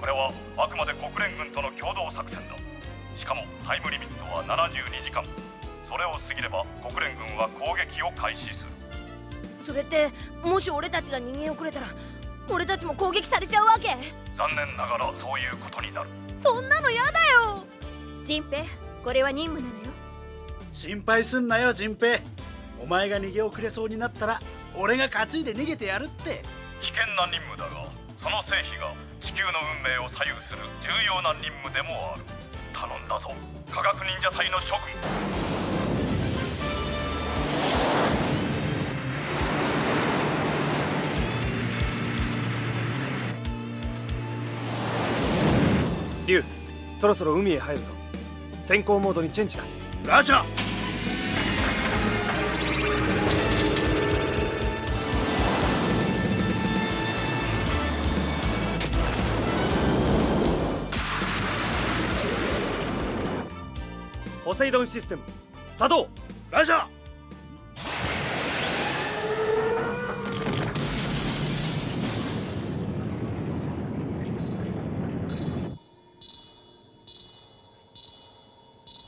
これはあくまで国連軍との共同作戦だ。しかもタイムリミットは72時間。それを過ぎれば国連軍は攻撃を開始する。それってもし俺たちが逃げ遅れたら俺たちも攻撃されちゃうわけ？残念ながらそういうことになるそんなのやだよ。ジンペこれは任務なのよ。心配すんなよジンペお前が逃げ遅れそうになったら俺が担いで逃げてやるって。危険な任務だがその成否が地球の運命を左右する重要な任務でもある。頼んだぞ。科学忍者隊の諸君竜そろそろ海へ入るぞ。先行モードにチェンジだラジャポセイドンシステム。作動。ラジャー。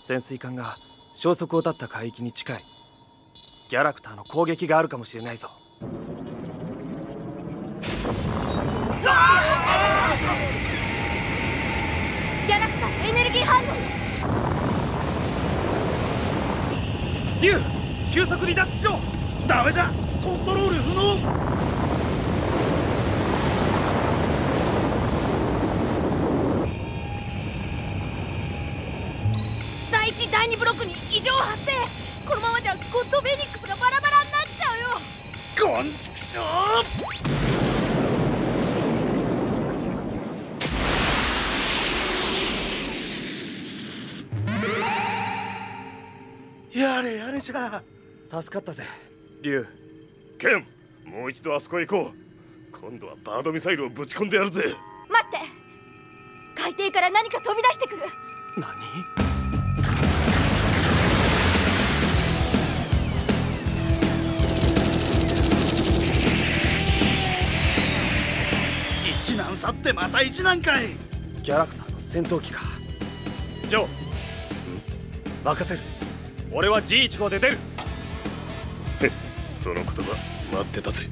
潜水艦が消息を絶った海域に近い。ギャラクターの攻撃があるかもしれないぞ。ギャラクターエネルギー反応。竜急速離脱しろ。ダメじゃ。コントロール不能第一第二ブロックに異常発生。このままじゃゴッドフェニックスがバラバラになっちゃうよ。こんちくしょやれやれじゃ助かったぜ。竜。ケンもう一度あそこへ行こう。今度はバードミサイルをぶち込んでやるぜ。待って。海底から何か飛び出してくる。何？去ってまた一難かいギャラクターの戦闘機かジョー任せる俺は G1 号で出るその言葉待ってたぜ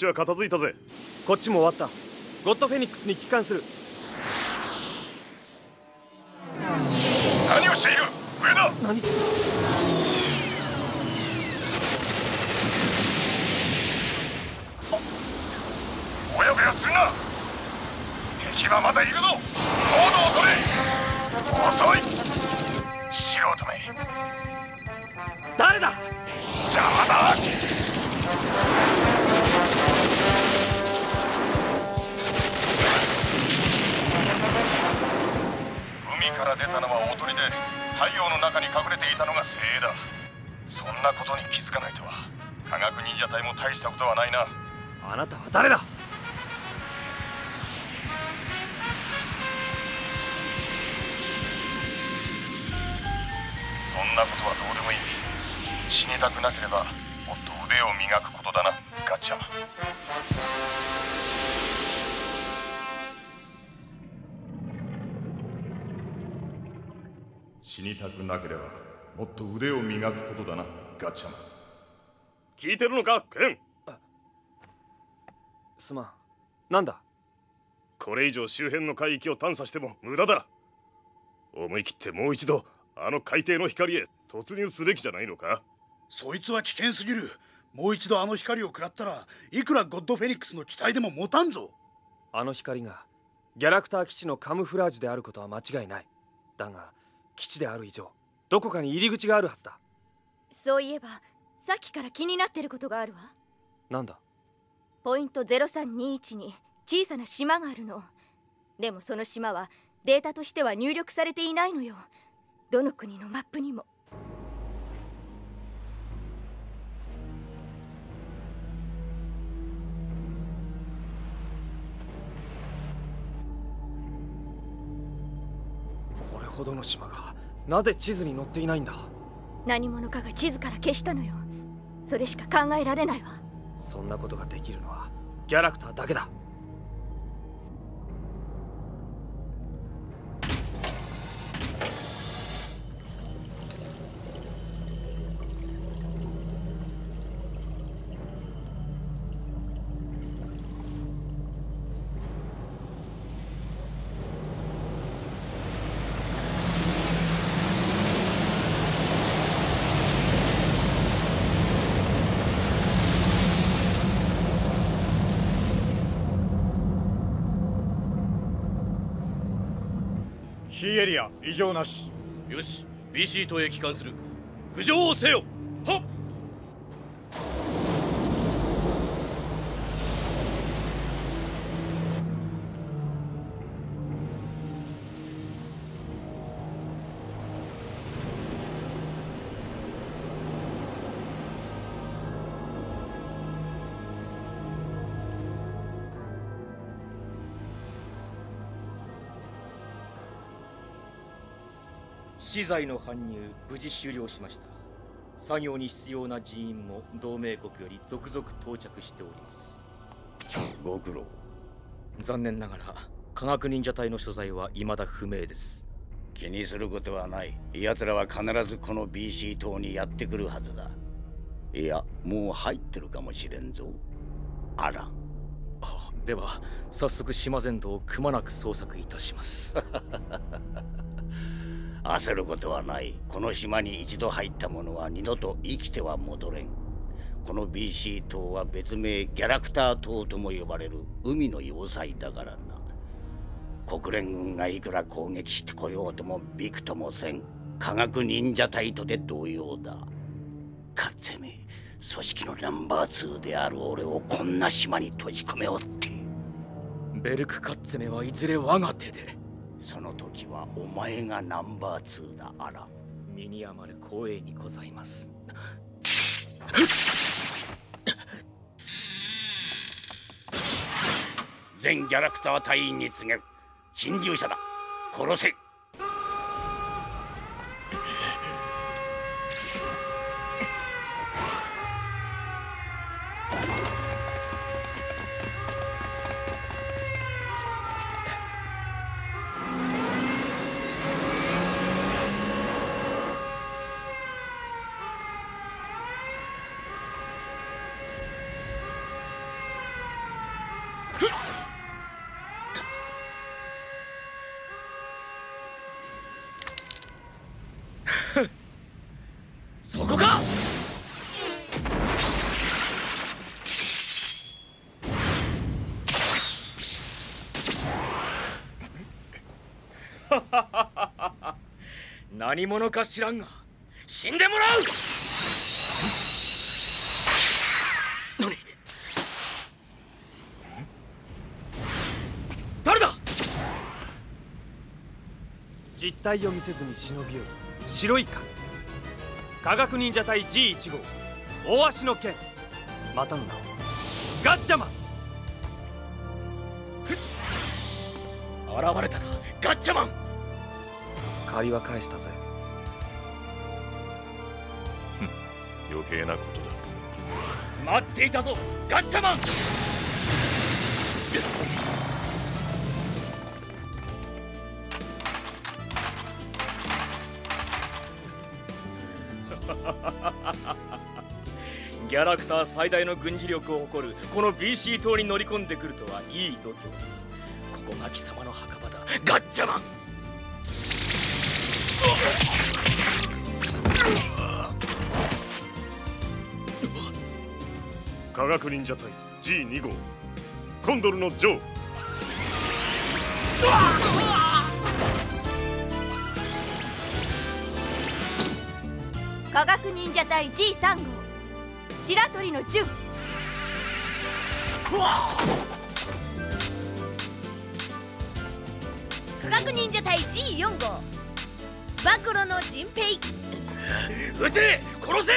ちは片付いたぜ。こっちも終わった。ゴッドフェニックスに帰還する。何をしている？上だ！何？ぼやぼやするな！敵はまだいるぞ！モードを取れ！遅い！素人め。誰だ？邪魔だ海から出たのはおとりで太陽の中に隠れていたのが精鋭だ。そんなことに気づかないとは。科学忍者隊も大したことはないな。あなたは誰だ？そんなことはどうでもいい。死にたくなければもっと腕を磨くことだな。ガッチャ死にたくなければもっと腕を磨くことだなガッチャマン。聞いてるのかケン？すまん。なんだ？これ以上周辺の海域を探査しても無駄だ。思い切ってもう一度あの海底の光へ突入すべきじゃないのか？そいつは危険すぎる。もう一度あの光を食らったらいくらゴッドフェニックスの機体でも持たんぞ。あの光がギャラクター基地のカムフラージュであることは間違いない。だが基地である以上どこかに入り口があるはずだ。そういえばさっきから気になってることがあるわ。なんだ？ポイント0321に小さな島があるの。でもその島はデータとしては入力されていないのよ。どの国のマップにもの島がなぜ地図に載っていないんだ？何者かが地図から消したのよ。それしか考えられないわ。そんなことができるのはギャラクターだけだ C エリア異常なし。よし BC 島へ帰還する。浮上をせよ。資材の搬入無事終了しました。作業に必要な人員も同盟国より続々到着しております。ご苦労。残念ながら科学忍者隊の所在は未だ不明です。気にすることはない。奴らは必ずこの BC 島にやってくるはずだ。いやもう入ってるかもしれんぞ。あら。あでは早速島全土をくまなく捜索いたします 焦ることはない。この島に一度入った者は二度と生きては戻れん。この BC 島は別名ギャラクター島とも呼ばれる海の要塞だからな。国連軍がいくら攻撃してこようともびくともせん。科学忍者隊とて同様だ。かつてめ組織のナンバー2である俺をこんな島に閉じ込めおって。ベルクカッツメはいずれ我が手で。その時はお前がナンバー2だアラン。身に余る光栄にございます。全ギャラクター隊員に告げる。侵入者だ。殺せそこか何者か知らんが死んでもらう！何？誰だ？実体を見せずに忍び寄る。白い影。科学忍者隊 G1 号。大足の剣。またの名を。ガッチャマン。現れたなガッチャマン借りは返したぜ。余計なことだ。待っていたぞ。ガッチャマン。ギャラクター最大の軍事力を誇るこの BC 島に乗り込んでくるとはいい度胸。ここが貴様の墓場だ。ガッチャマン科学忍者隊 G2 号。コンドルのジョー科学忍者隊 G3 号。白鳥の純科学忍者隊 G4 号。暴露の陣平撃て殺せ！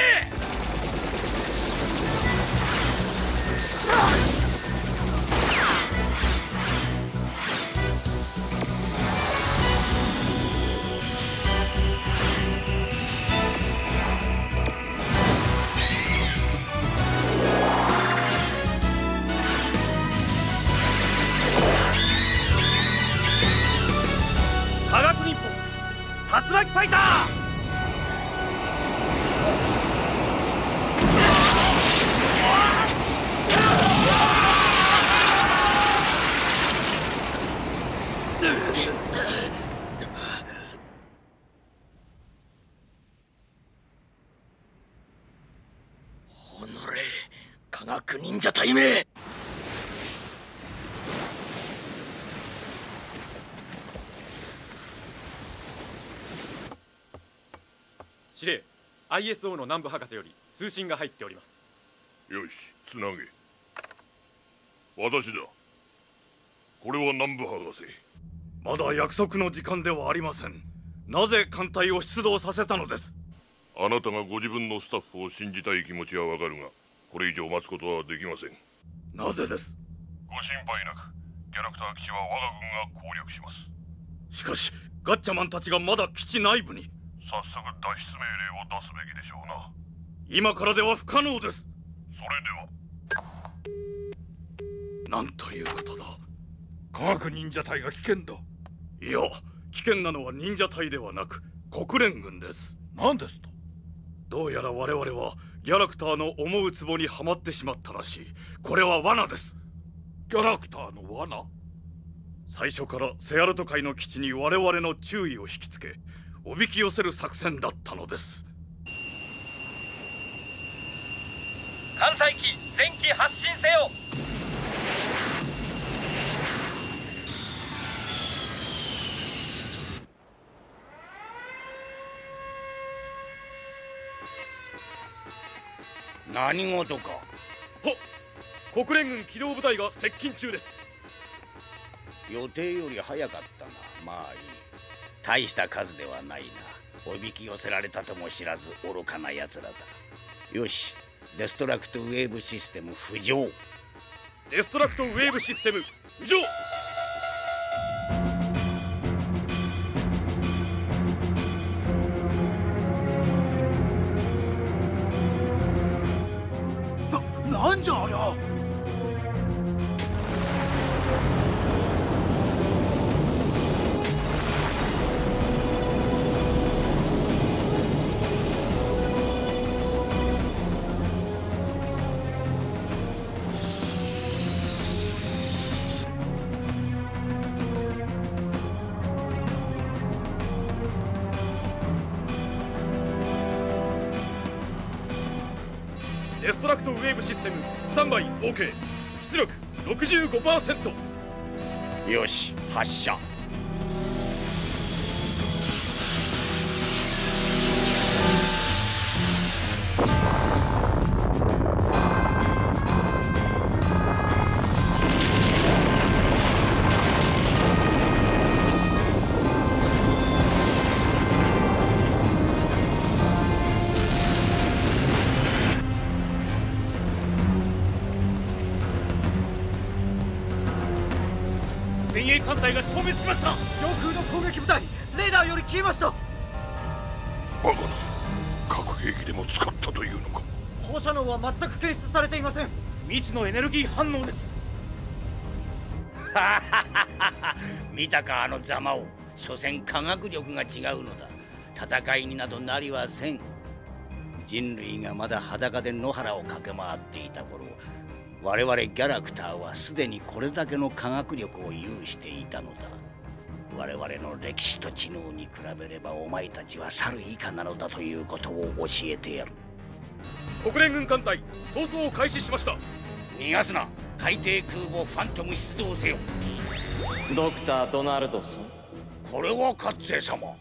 ISO の南部博士より通信が入っております。よしつなげ。私だ。これは南部博士。まだ約束の時間ではありません。なぜ艦隊を出動させたのです？あなたがご自分のスタッフを信じたい気持ちはわかるがこれ以上待つことはできません。なぜです？ご心配なくキャラクター基地は我が軍が攻略します。しかしガッチャマンたちがまだ基地内部に早速脱出命令を出すべきでしょうな。今からでは不可能です。それでは。なんということだ。科学忍者隊が危険だ。いや危険なのは忍者隊ではなく国連軍です。何ですと？どうやら我々はギャラクターの思う壺にはまってしまったらしい。これは罠です。ギャラクターの罠？最初からセアルト海の基地に我々の注意を引きつけおびき寄せる作戦だったのです。関西機前期発進せよ。何事か。はっ。国連軍機動部隊が接近中です。予定より早かったなまあいい大した数ではないな。おびき寄せられたとも知らず愚かな奴らだ。よしデストラクトウェーブシステム浮上。デストラクトウェーブシステム浮上。ななんじゃありゃ OK 出力65%よし発射。滅しました。上空の攻撃部隊レーダーより消えました。バカな核兵器でも使ったというのか？放射能は全く検出されていません。未知のエネルギー反応です。見たかあのざまを。所詮科学力が違うのだ。戦いになどなりはせん。人類がまだ裸で野原を駆け回っていた頃我々ギャラクターはすでにこれだけの科学力を有していたのだ我々の歴史と知能に比べればお前たちは猿以下なのだということを教えてやる。国連軍艦隊逃走を開始しました。逃がすな。海底空母ファントム出動せよ。ドクター・ドナルドソンこれはカッツェ様。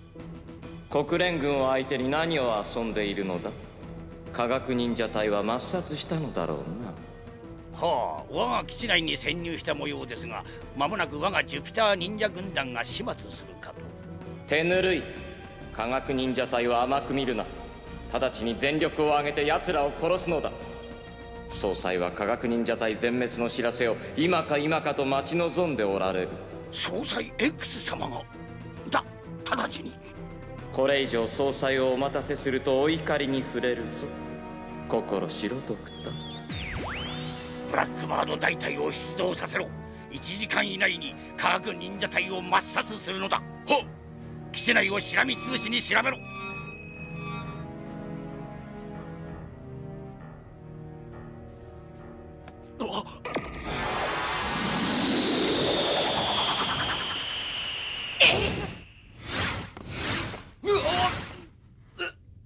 国連軍を相手に何を遊んでいるのだ？科学忍者隊は抹殺したのだろうなはあ我が基地内に潜入した模様ですが間もなく我がジュピター忍者軍団が始末するかと。手ぬるい。科学忍者隊は甘く見るな。直ちに全力を挙げて奴らを殺すのだ。総裁は科学忍者隊全滅の知らせを今か今かと待ち望んでおられる。総裁 X 様が。だ直ちに。これ以上総裁をお待たせするとお怒りに触れるぞ。心しろドクターブラックバード大隊を出動させろ。1時間以内に科学忍者隊を抹殺するのだ。はっ基地内をしらみつぶしに調べろ。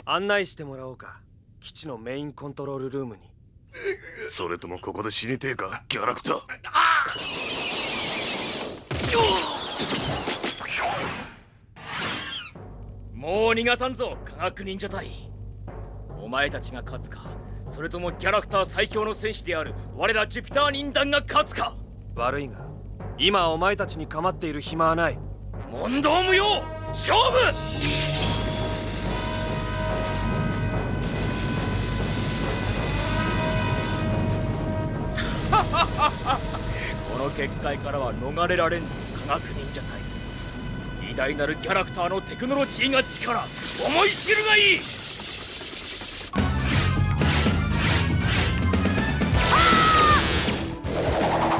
案内してもらおうか基地のメインコントロールルームにそれともここで死にてえかギャラクター？もう逃がさんぞ科学忍者隊。お前たちが勝つかそれともギャラクター最強の戦士である我らジュピター忍団が勝つか。悪いが今お前たちに構っている暇はない。問答無用！勝負 この結界からは逃れられん科学人じゃない。偉大なるキャラクターのテクノロジーが力。思い知るがいい。あ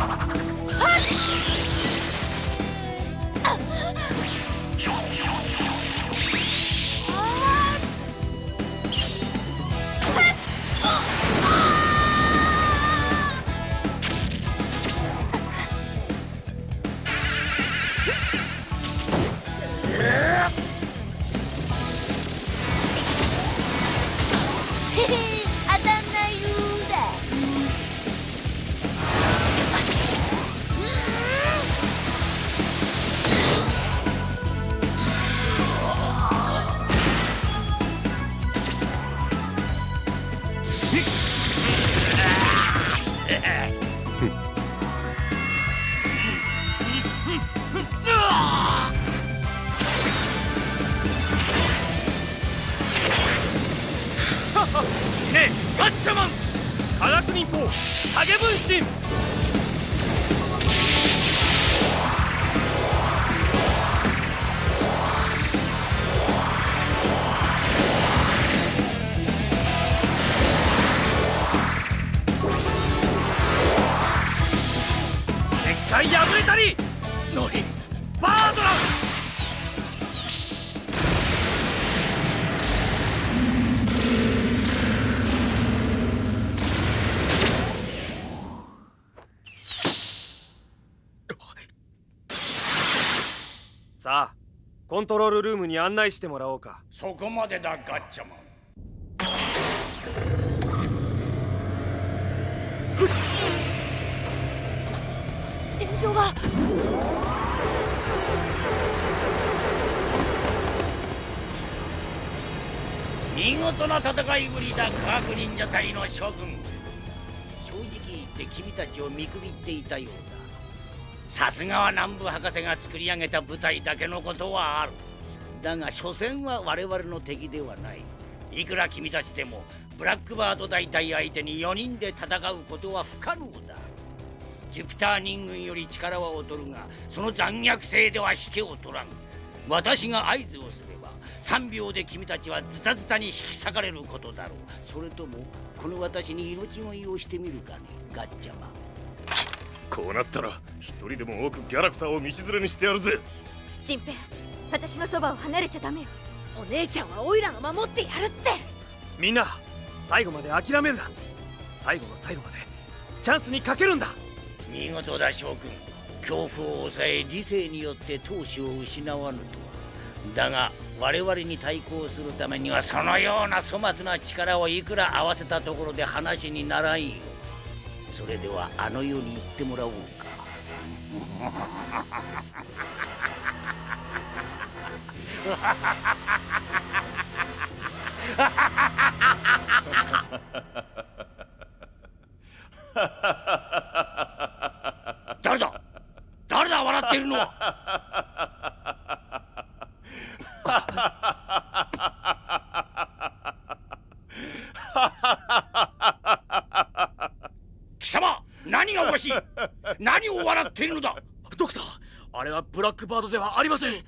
コントロールルームに案内してもらおうか。そこまでだガッチャマン。天井が。見事な戦いぶりだ科学忍者隊の諸君。正直言って君たちを見くびっていたようださすがは南部博士が作り上げた部隊だけのことはある。だが所詮は我々の敵ではない。いくら君たちでもブラックバード大隊相手に4人で戦うことは不可能だ。ジュピター人軍より力は劣るがその残虐性では引けを取らん。私が合図をすれば3秒で君たちはズタズタに引き裂かれることだろう。それともこの私に命乞いをしてみるかねガッチャマン。こうなったら一人でも多くギャラクターを道連れにしてやるぜ。ジンペイ私のそばを離れちゃダメよ。お姉ちゃんはオイラが守ってやるって。みんな最後まで諦めるな。最後の最後までチャンスにかけるんだ。見事だ将軍。恐怖を抑え理性によって闘志を失わぬとは。だが我々に対抗するためにはそのような粗末な力をいくら合わせたところで話にならんよそれではあの世に行ってもらおうか。誰 だ誰だ笑っているのは貴様何がおかしい何を笑っているのだ？ドクターあれはブラックバードではありません。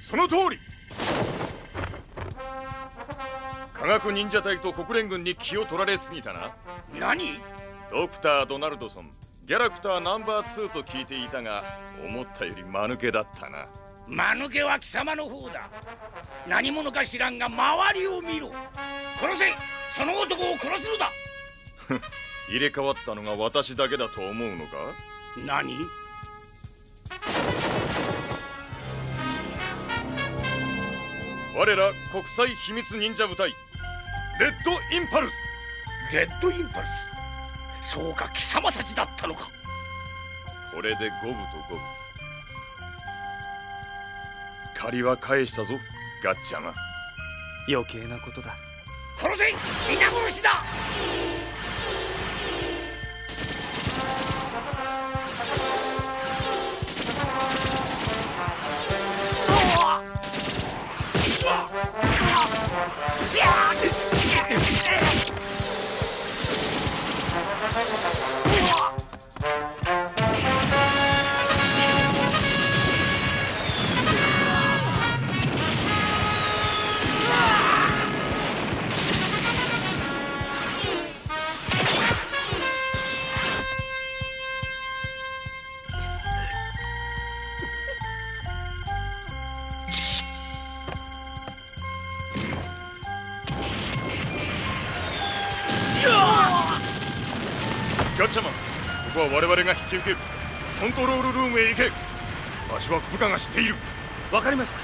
その通り。科学忍者隊と国連軍に気を取られすぎたな。何？ドクター・ドナルドソンギャラクターナンバー2と聞いていたが思ったより間抜けだったな。間抜けは貴様の方だ。何者か知らんが周りを見ろ。殺せ！その男を殺すのだ 入れ替わったのが私だけだと思うのか？何？我ら国際秘密忍者部隊レッドインパルス。レッドインパルス？そうか貴様たちだったのか。これで五分と五分。借りは返したぞガッチャマ。ン余計なことだ。殺せ皆殺しだ Yeah! ガッチャマンここは我々が引き受けるコントロールルームへ行け。場所は部下が知っている。わかりました。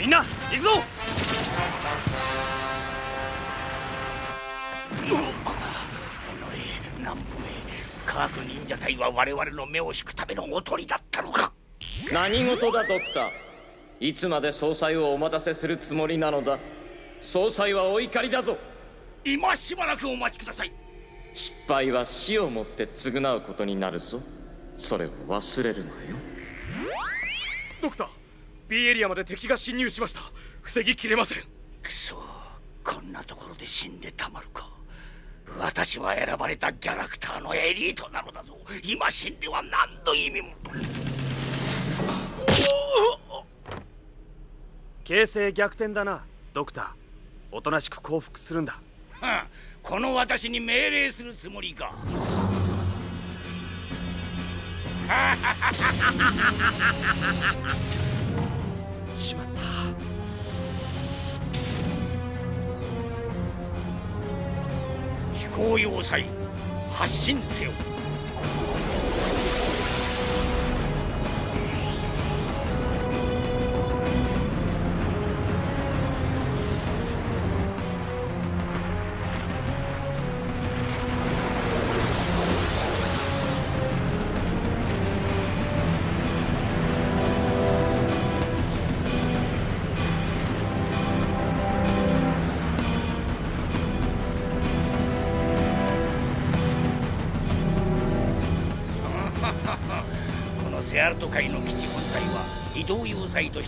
みんな行くぞ！南部め科学忍者隊は我々の目を引くためのおとりだったのか。何事だドクター。いつまで総裁をお待たせするつもりなのだ。総裁はお怒りだぞ。今しばらくお待ちください失敗は死をもって償うことになるぞ。それを忘れるなよ。ドクター B エリアまで敵が侵入しました。防ぎきれません。くそこんなところで死んでたまるか。私は選ばれたギャラクターのエリートなのだぞ。今死んでは何の意味も。形勢逆転だなドクター。おとなしく降伏するんだ。はあこの私に命令するつもりか。しまった。飛行要塞発進せよ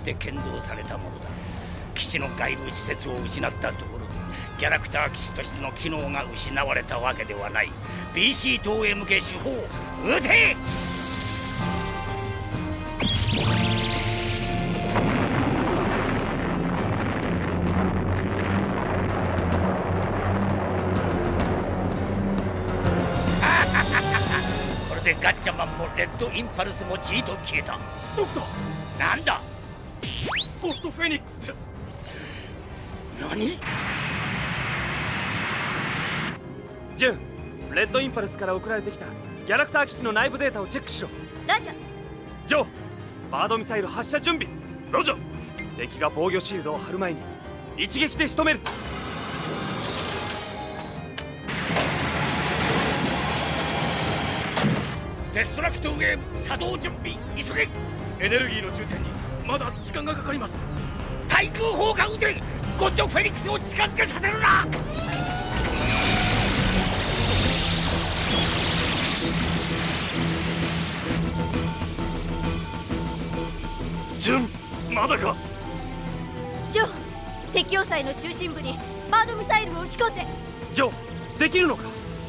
て建造されたものだ。基地の外部施設を失ったところでキャラクター基地としての機能が失われたわけではない。BC 島へ向け手法撃て!これでガッチャマンもレッドインパルスもちいと消えた。ドクター。なんだ?ェニックスです。何？ジュンレッドインパルスから送られてきたギャラクター基地の内部データをチェックしろ。ラジャジョーバードミサイル発射準備。ロジャー敵が防御シールドを張る前に一撃で仕留める。デストラクトウェーブ作動準備急げ。エネルギーの充填にまだ時間がかかります対空砲火撃てゴッドフェニックスを近づけさせるな。ジュンまだか？ジョー敵要塞の中心部にバードミサイルを撃ち込んで。ジョーできるのか？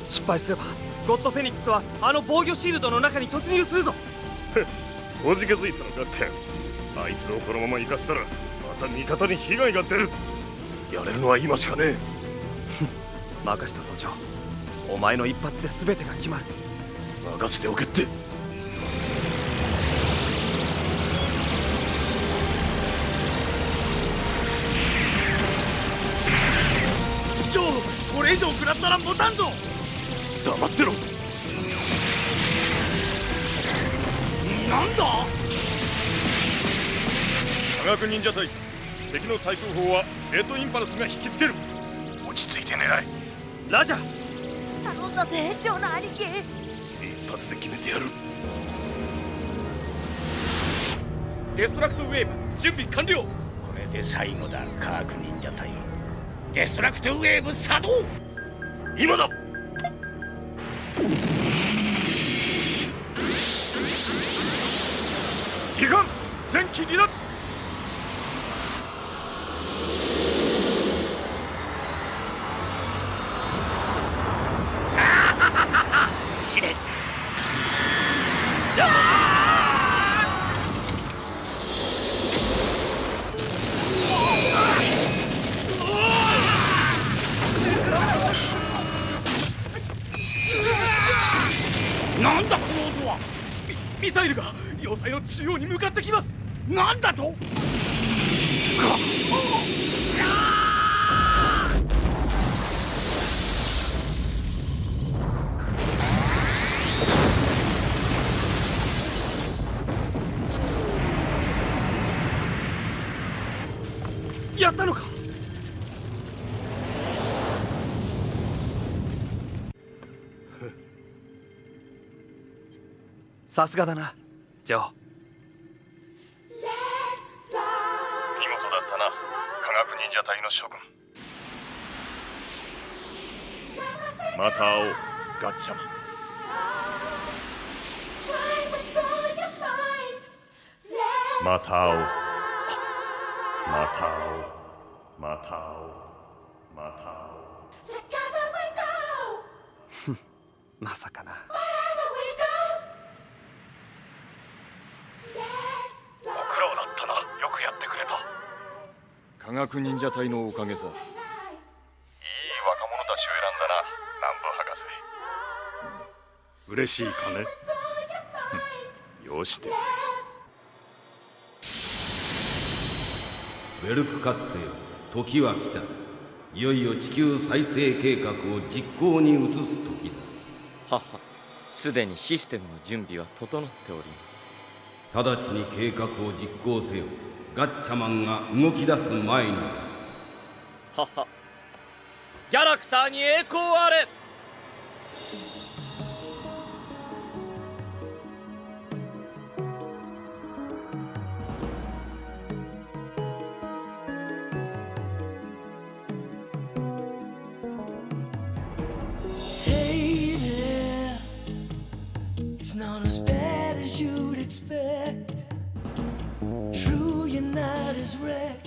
失敗すればゴッドフェニックスはあの防御シールドの中に突入するぞ。おじけづいたのかケン。あいつをこのまま行かせたらまた味方に被害が出る。やれるのは今しかね 任したぞジョー。お前の一発で全てが決まる。え任せておけって。ジョーこれ以上食らったら持たんぞ。黙ってろ。なんだ？科学忍者隊敵の対空砲はレッドインパルスが引きつける。落ち着いて狙いラジャ頼んだぜジョーの兄貴。一発で決めてやる。デストラクトウェーブ準備完了。これで最後だ科学忍者隊。デストラクトウェーブ作動。今だ。いかん。前期離脱だとやったのか。さすがだなジョー。の諸君また会おうガッチャマン。また会おう。また会おう。また会おう。また会おう。まさかな。科学忍者隊のおかげさ。いい若者たちを選んだな。南部博士。嬉しいかね？よして。ウェルクカッツよ。時は来た。いよいよ地球再生計画を実行に移す時だ。はは。すでにシステムの準備は整っております。直ちに計画を実行せよガッチャマンが動き出す前に。はは。ギャラクターに栄光あれ。was wrecked.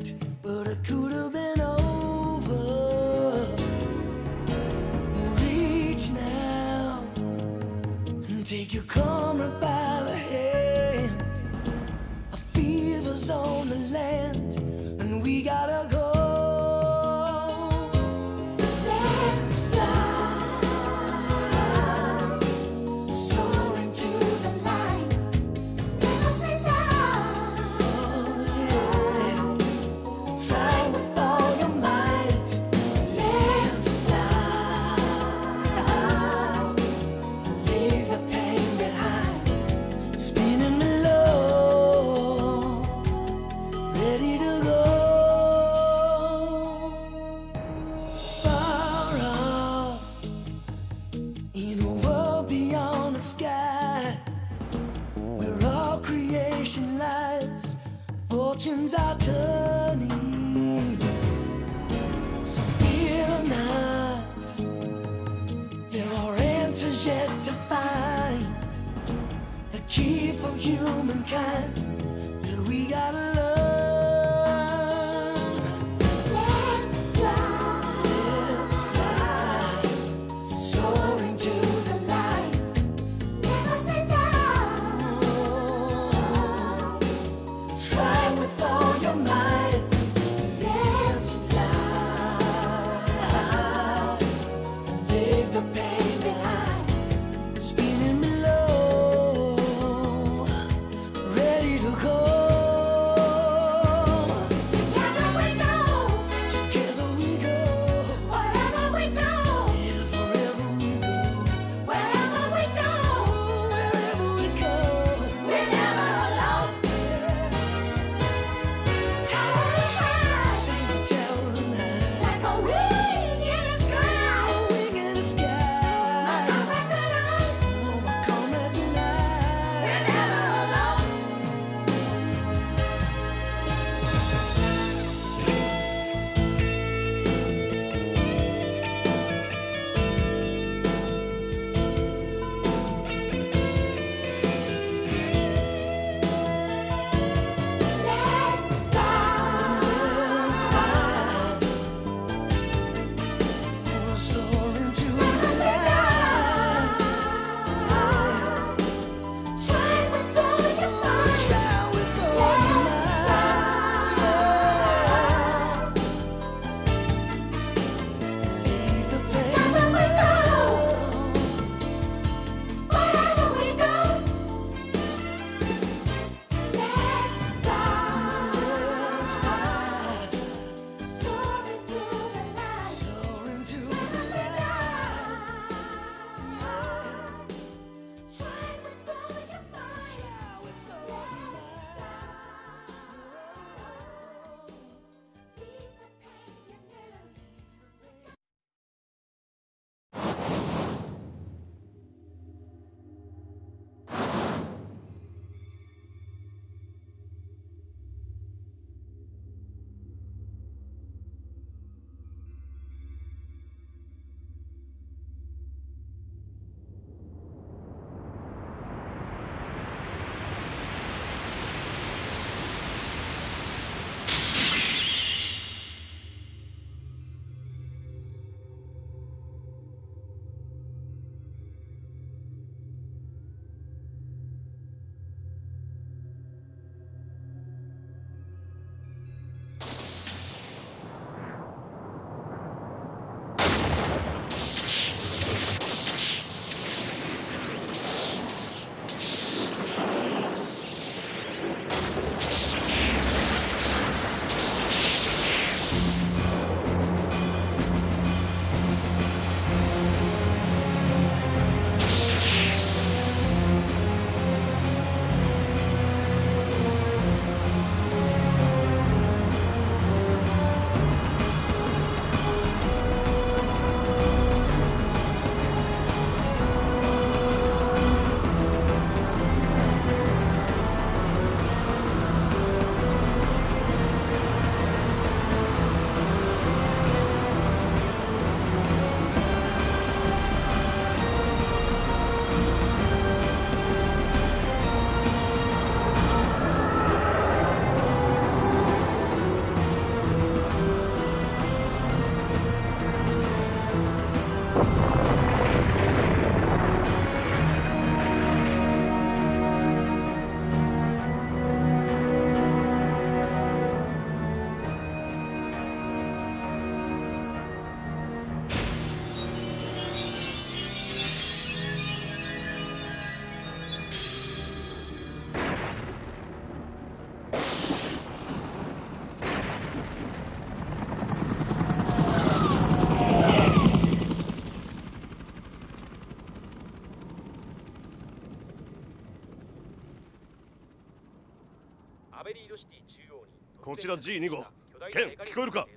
こちら G2 号。ケン聞こえるか？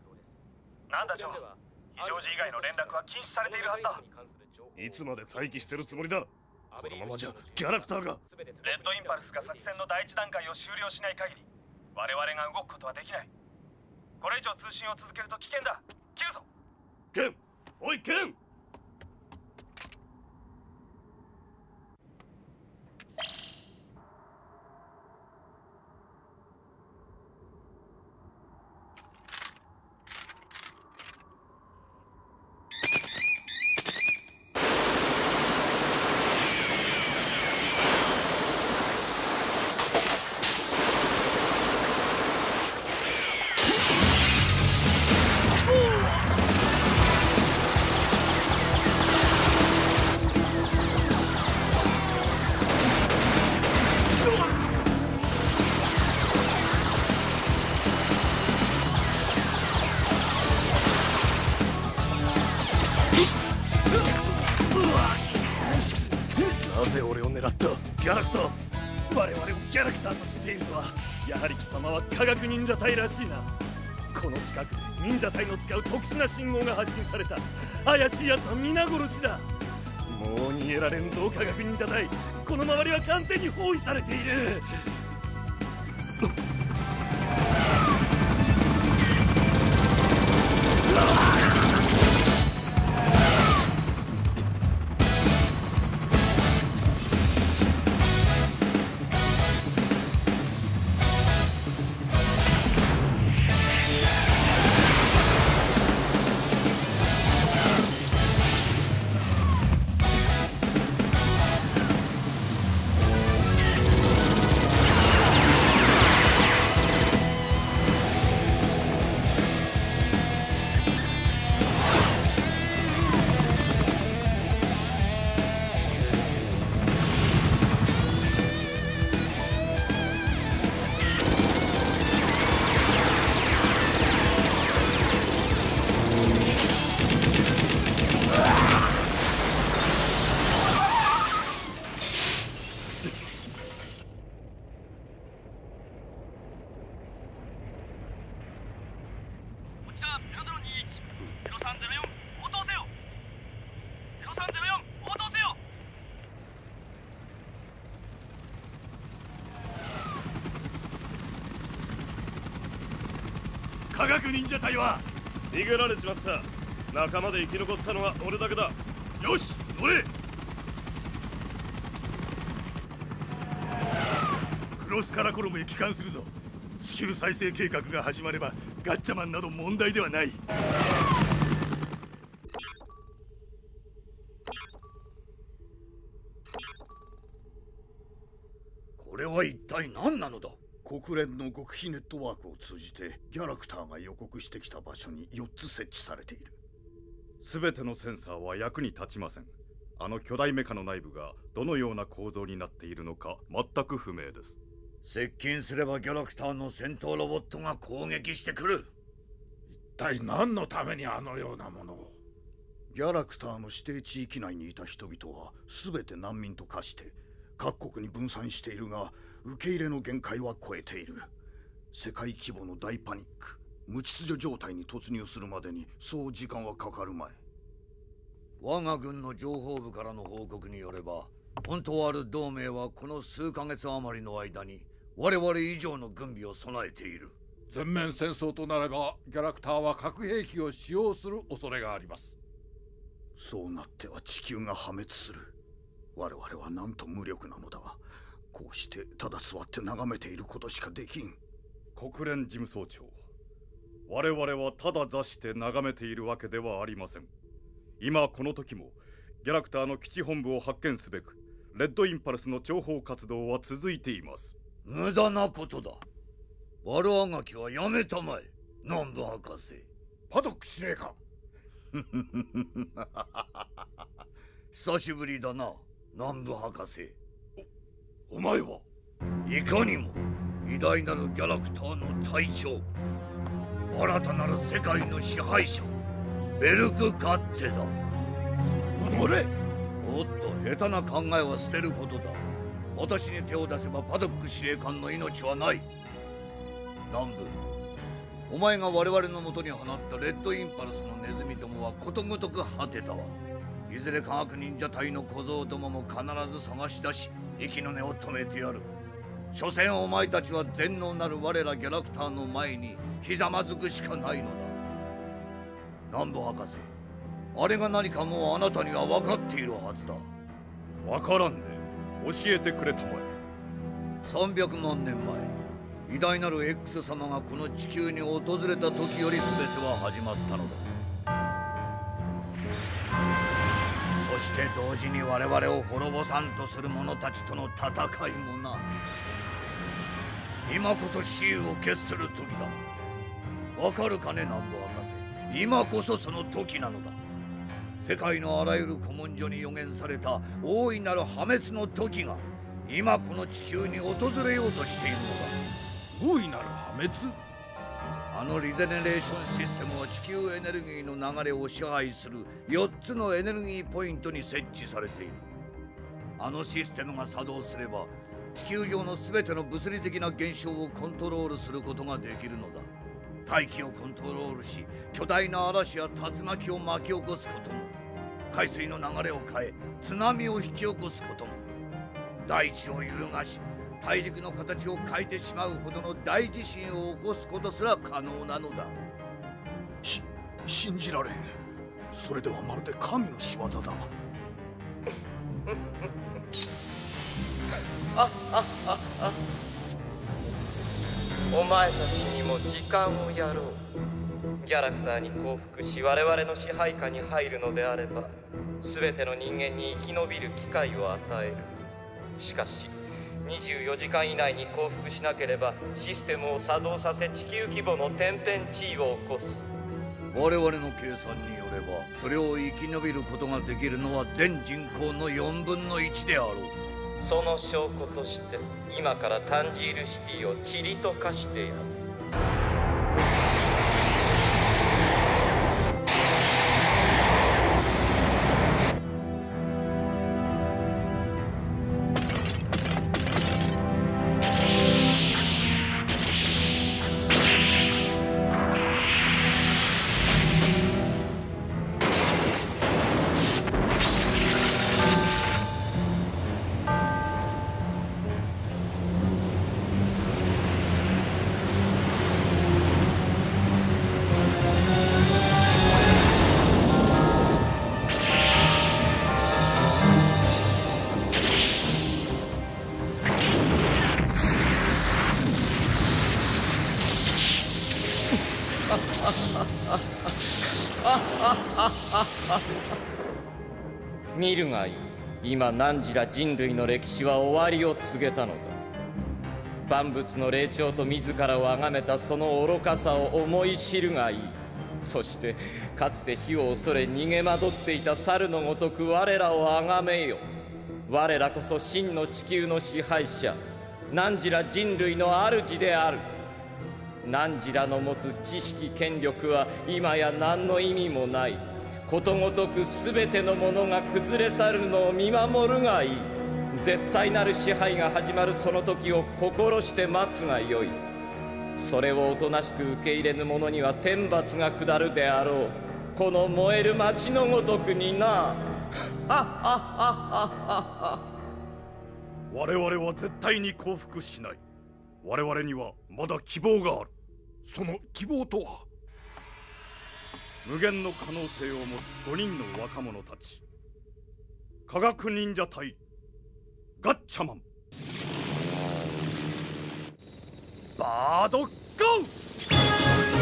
なんだジョー。非常時以外の連絡は禁止されているはずだ。いつまで待機してるつもりだ？このままじゃギャラクターが。レッドインパルスが作戦の第一段階を終了しない限り我々が動くことはできない。これ以上通信を続けると危険だ。切るぞ。ケンおいケンギャラクター我々をギャラクターとしているのはやはり貴様は科学忍者隊らしいな。この近くで忍者隊の使う特殊な信号が発信された。怪しい奴は皆殺しだ。もう逃げられんぞ科学忍者隊。この周りは完全に包囲されている。忍者隊は逃げられちまった。仲間で生き残ったのは俺だけだ。よし乗れ。クロスカラコロムへ帰還するぞ。地球再生計画が始まればガッチャマンなど問題ではない。国連の極秘ネットワークを通じてギャラクターが予告してきた場所に4つ設置されている。全てのセンサーは役に立ちません。あの巨大メカの内部がどのような構造になっているのか全く不明です。接近すればギャラクターの戦闘ロボットが攻撃してくる。一体何のためにあのようなものを？ギャラクターの指定地域内にいた人々は全て難民と化して各国に分散しているが受け入れの限界は超えている。世界規模の大パニック。無秩序状態に突入するまでにそう時間はかかるまい。我が軍の情報部からの報告によればポントワール同盟はこの数ヶ月余りの間に我々以上の軍備を備えている。全面戦争となればギャラクターは核兵器を使用する恐れがあります。そうなっては地球が破滅する。我々はなんと無力なのだこうしてただ座って眺めていることしかできん。国連事務総長我々はただ座して眺めているわけではありません。今この時もギャラクターの基地本部を発見すべくレッドインパルスの諜報活動は続いています。無駄なことだ。悪あがきはやめたまえ。南部博士。パドック司令官。久しぶりだな南部博士お前はいかにも偉大なるギャラクターの隊長新たなる世界の支配者ベルク・カッテだ。俺おっと下手な考えは捨てることだ。私に手を出せばパドック司令官の命はない。南部お前が我々のもとに放ったレッドインパルスのネズミどもはことごとく果てたわ。いずれ科学忍者隊の小僧どもも必ず探し出し息の根を止めてやる。所詮お前たちは全能なる我らギャラクターの前にひざまずくしかないのだ。南部博士あれが何かもうあなたには分かっているはずだ。分からんね。教えてくれたまえ。300万年前偉大なる X 様がこの地球に訪れた時より全ては始まったのだして同時に我々を滅ぼさんとする者たちとの戦いもな。今こそ死を決する時だ。わかるかね南部博士。今こそその時なのだ。世界のあらゆる古文書に予言された大いなる破滅の時が今この地球に訪れようとしているのだ。大いなる破滅？あのリゼネレーションシステムは地球エネルギーの流れを支配する4つのエネルギーポイントに設置されている。あのシステムが作動すれば地球上の全ての物理的な現象をコントロールすることができるのだ。大気をコントロールし巨大な嵐や竜巻を巻き起こすことも。海水の流れを変え津波を引き起こすことも。大地を揺るがし大陸の形を変えてしまうほどの大地震を起こすことすら可能なのだ。し信じられん。それではまるで神の仕業だ。ああああお前たちにも時間をやろう。ギャラクターに降伏し我々の支配下に入るのであれば全ての人間に生き延びる機会を与える。しかし24時間以内に降伏しなければシステムを作動させ地球規模の天変地異を起こす。我々の計算によればそれを生き延びることができるのは全人口の4分の1であろう。その証拠として今からタンジールシティを塵と化してやる今汝ら人類の歴史は終わりを告げたのだ。万物の霊長と自らを崇めたその愚かさを思い知るがいい。そしてかつて火を恐れ逃げ惑っていた猿のごとく我らを崇めよ我らこそ真の地球の支配者。汝ら人類の主である。汝らの持つ知識権力は今や何の意味もない。ことごとく全てのものが崩れ去るのを見守るがいい。絶対なる支配が始まるその時を心して待つがよい。それをおとなしく受け入れぬ者には天罰が下るであろう。この燃える町のごとくにな。我々は絶対に降伏しない。我々にはまだ希望がある。その希望とは？無限の可能性を持つ5人の若者たち。科学忍者隊。ガッチャマン。バードゴー「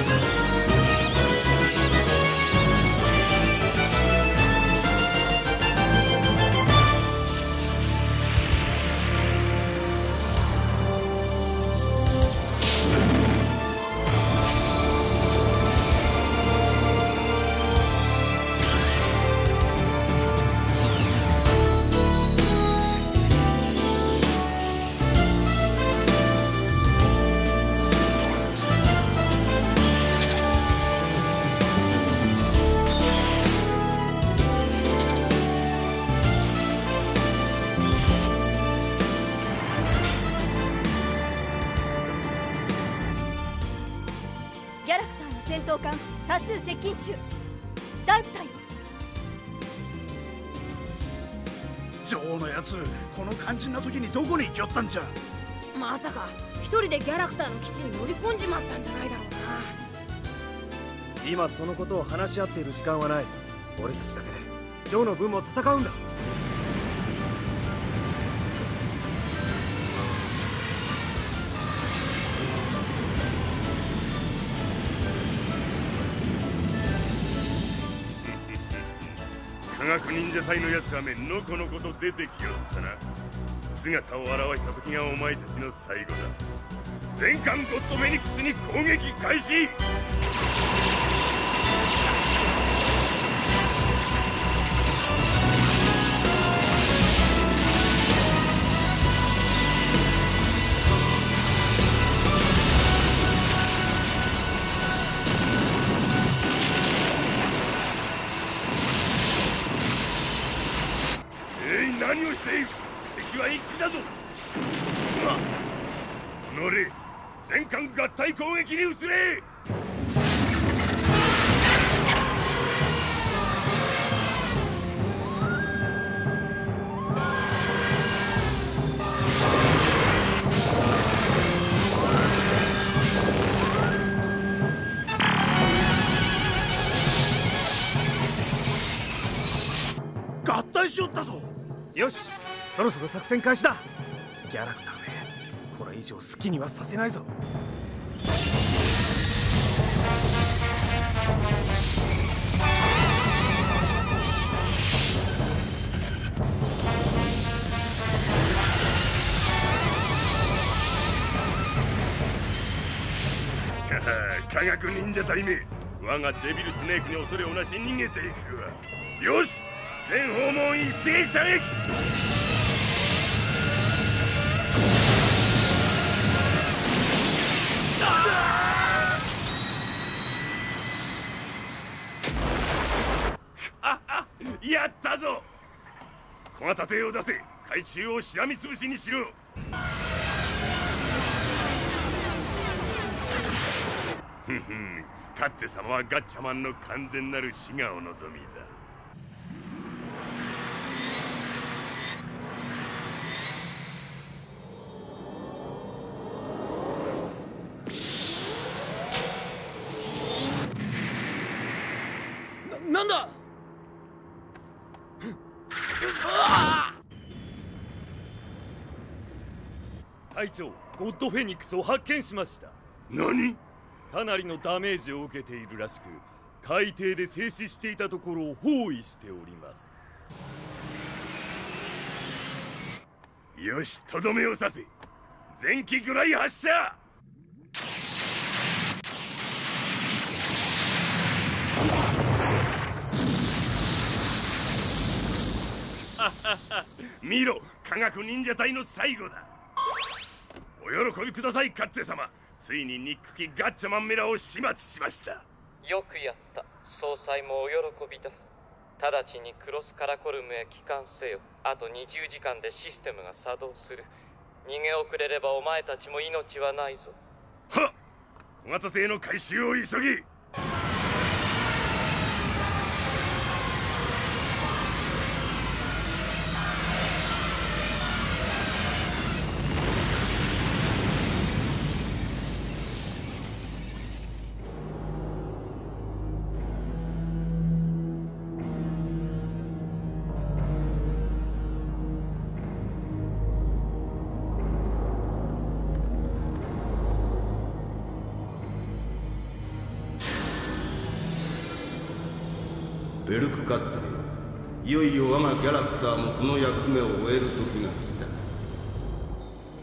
闘艦多数接近中。大部隊。よ女王のやつこの肝心な時にどこに行きよったんじゃ？まさか一人でギャラクターの基地に乗り込んじまったんじゃないだろうな。今そのことを話し合っている時間はない。俺たちだけでジョーの分も戦うんだ科学忍者隊のやつはめのこのこと出てきよったな。姿を現した時がお前たちの最後だ。全艦ゴッドフェニックスに攻撃開始攻撃に移れ。合体しよったぞ。よし。そろそろ作戦開始だ。ギャラクターめ。これ以上好きにはさせないぞ。科学忍者隊め。我がデビルスネークに恐れをなし逃げていくわ。よし全訪問一斉射撃。ああやったぞ。小型艇を出せ。海中をしらみつぶしにしろ。ふんふん。カッテ様はガッチャマンの完全なる死がお望みだ。ななんだ？隊長ゴッドフェニックスを発見しました。何？かなりのダメージを受けているらしく海底で静止していたところを包囲しております。よしとどめを刺せ。前期ぐらい発射。見ろ科学忍者隊の最後だ。お喜びくださいカッツェ様。ついにニック機ガッチャマンメラを始末しました。よくやった。総裁もお喜びだ。直ちにクロスカラコルムへ帰還せよ。あと20時間でシステムが作動する。逃げ遅れればお前たちも命はないぞ。はっ。小型艇の回収を急ぎベルクカッテいよいよ我がギャラクターもその役目を終える時が来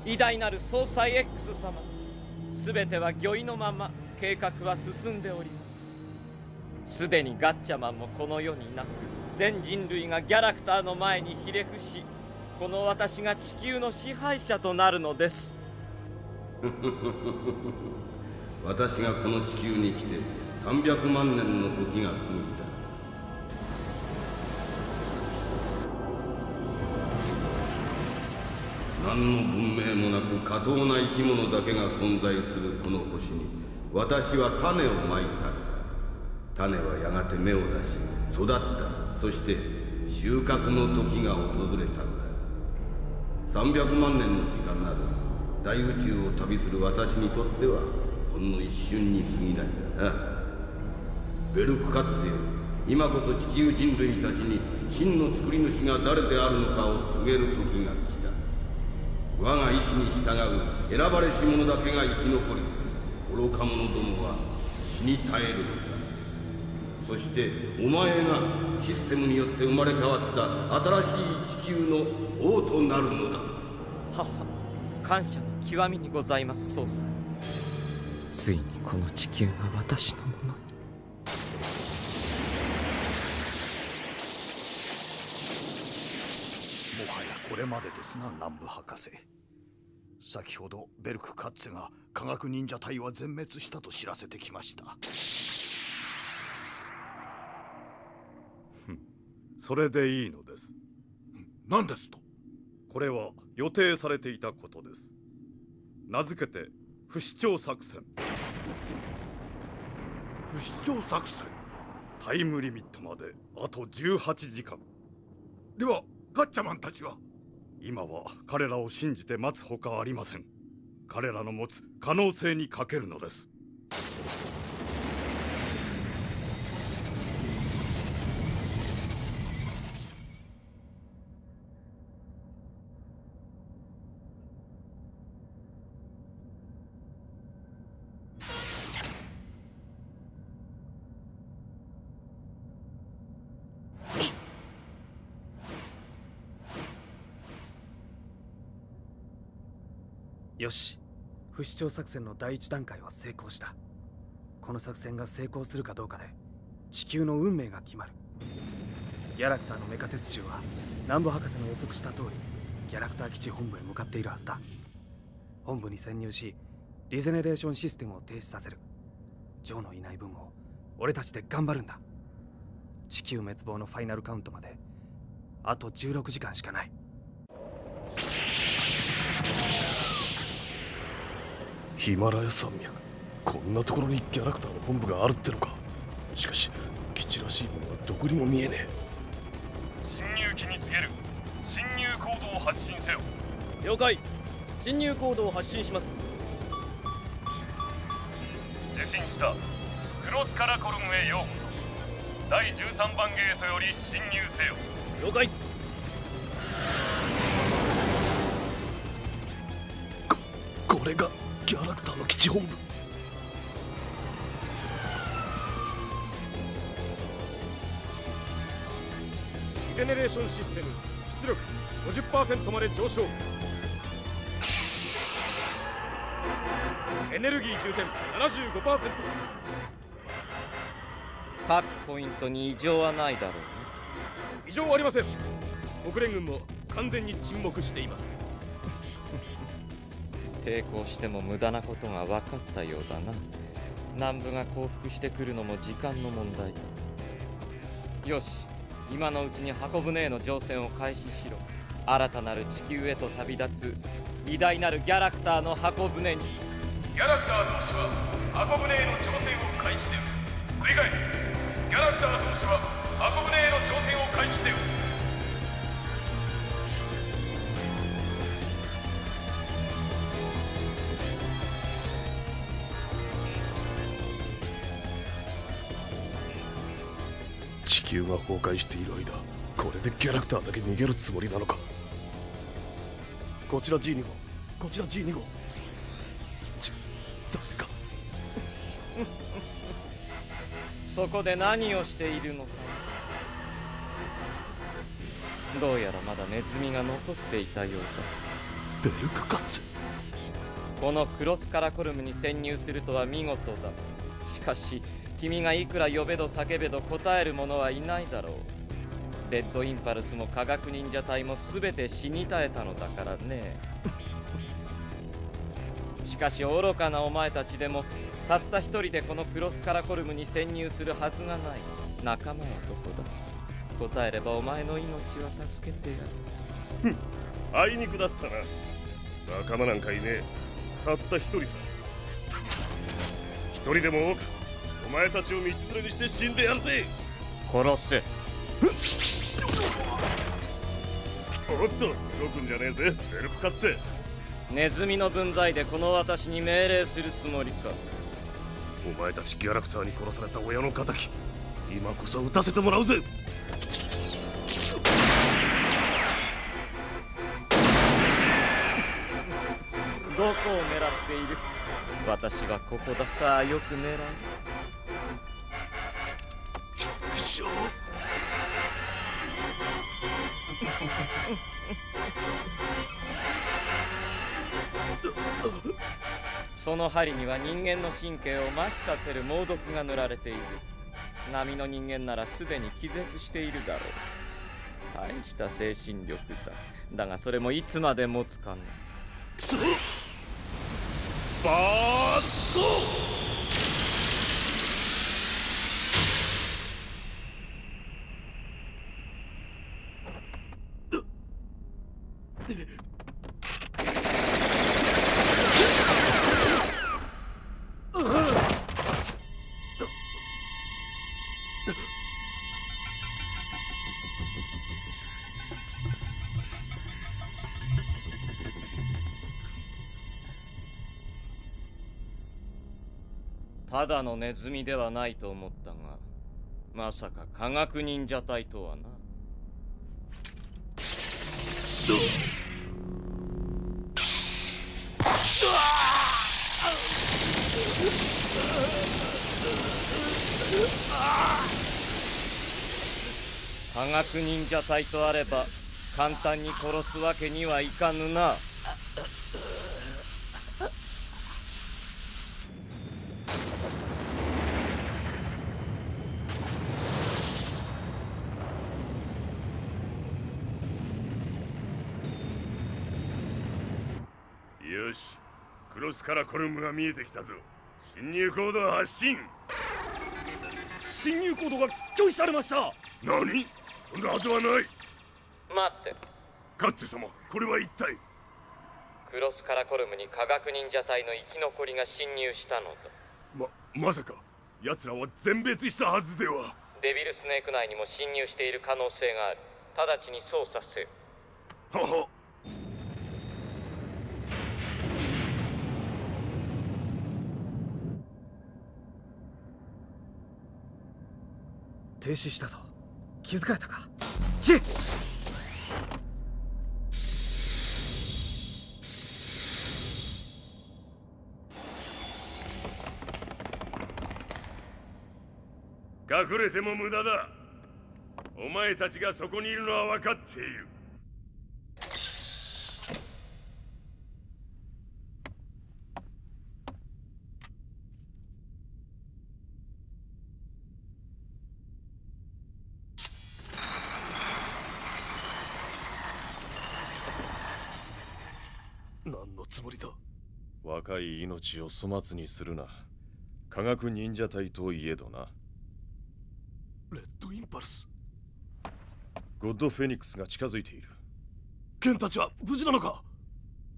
た。偉大なる総裁 X 様全ては御意のまま計画は進んでおりますすでにガッチャマンもこの世になく全人類がギャラクターの前にひれ伏しこの私が地球の支配者となるのです。私がこの地球に来て300万年の時が過ぎた。何の文明もなく下等な生き物だけが存在するこの星に。私は種をまいたのだ種はやがて芽を出し育った。そして収穫の時が訪れたのだ。300万年の時間など大宇宙を旅する私にとってはほんの一瞬に過ぎないがな。ベルクカッツよ。今こそ地球人類たちに真の作り主が誰であるのかを告げる時が来た。我が意志に従う選ばれし者だけが生き残り愚か者どもは死に絶える。のだそしてお前がシステムによって生まれ変わった新しい地球の王となるのだ。はは感謝の極みにございます総裁ついにこの地球が私のこれまでですな南部博士。先ほどベルク・カッツェが科学忍者隊は全滅したと知らせてきました。それでいいのです。何ですと？これは予定されていたことです。名付けて不死鳥作戦。不死鳥作戦？タイムリミットまであと18時間。ではガッチャマンたちは今は彼らを信じて待つほかありません。彼らの持つ可能性にかけるのです。不死鳥作戦の第一段階は成功した。この作戦が成功するかどうかで地球の運命が決まる。ギャラクターのメカ鉄獣は南部博士の予測した通りギャラクター基地本部へ向かっているはずだ。本部に潜入しリゼネレーションシステムを停止させる。ジョーのいない分も俺たちで頑張るんだ。地球滅亡のファイナルカウントまであと16時間しかない。ヒマラヤ山脈。こんなところにギャラクターの本部があるってのか。しかし基地らしいものがどこにも見えね侵入機に告げる。侵入コードを発信せよ。了解。侵入コードを発信します。受信した。クロスカラコルムへようこそ。第13番ゲートより侵入せよ。了解。えこれがギャラクターの基地本部リゼネレーションシステム出力50%まで上昇。エネルギー充填75%各ポイントに異常はないだろうね。異常ありません。国連軍も完全に沈黙しています抵抗しても無駄なことが分かったようだな。南部が降伏してくるのも時間の問題だ。よし今のうちに箱舟への乗船を開始しろ。新たなる地球へと旅立つ偉大なるギャラクターの箱舟に。ギャラクター同士は箱舟への挑戦を開始せよ繰り返す。ギャラクター同士は箱舟への挑戦を開始せよ地球が崩壊している間これでギャラクターだけ逃げるつもりなのか？こちら G2 号。こちら G2 号。ち誰か。そこで何をしているのか。どうやらまだネズミが残っていたようだ。ベルクカッツこのクロスカラコルムに潜入するとは見事だ。しかし君がいくら呼べど叫べど答える者はいないだろう。レッドインパルスも科学忍者隊も全て死に絶えたのだからね。しかし愚かなお前たちでもたった一人でこのクロスカラコルムに潜入するはずがない。仲間はどこだ？答えればお前の命は助けてやる。あいにくだったな。仲間なんかいねえ。たった一人さ。一人でも多くお前たちを道連れにして死んでやるぜ。殺せおっと動くんじゃねえぜ。エルプカッツ。ェネズミの分際でこの私に命令するつもりか。お前たちギャラクターに殺された親の仇今こそ撃たせてもらうぜ。どこを狙っている？私はここださあよく狙う。くしょう。その針には人間の神経を麻痺させる猛毒が塗られている。波の人間ならすでに気絶しているだろう。大した精神力だ。だがそれもいつまで持つかねバードゴただのネズミではないと思ったがまさか科学忍者隊とはな。科学忍者隊とあれば簡単に殺すわけにはいかぬなよしクロスカラコルムが見えてきたぞ。侵入コード発信。侵入コードが拒否されました。何？そんなはずはない。待って。カッツェ様これは一体？クロスカラコルムに科学忍者隊の生き残りが侵入したのだままさか。奴らは全滅したはずでは。デビルスネーク内にも侵入している可能性がある。直ちに操作せよ。はは停止したぞ。気づかれたか？チッ！隠れても無駄だ。お前たちがそこにいるのは分かっている何のつもりだ若い命を粗末にするな。科学忍者隊といえどな。レッドインパルス。ゴッドフェニックスが近づいている。ケンたちは無事なのか？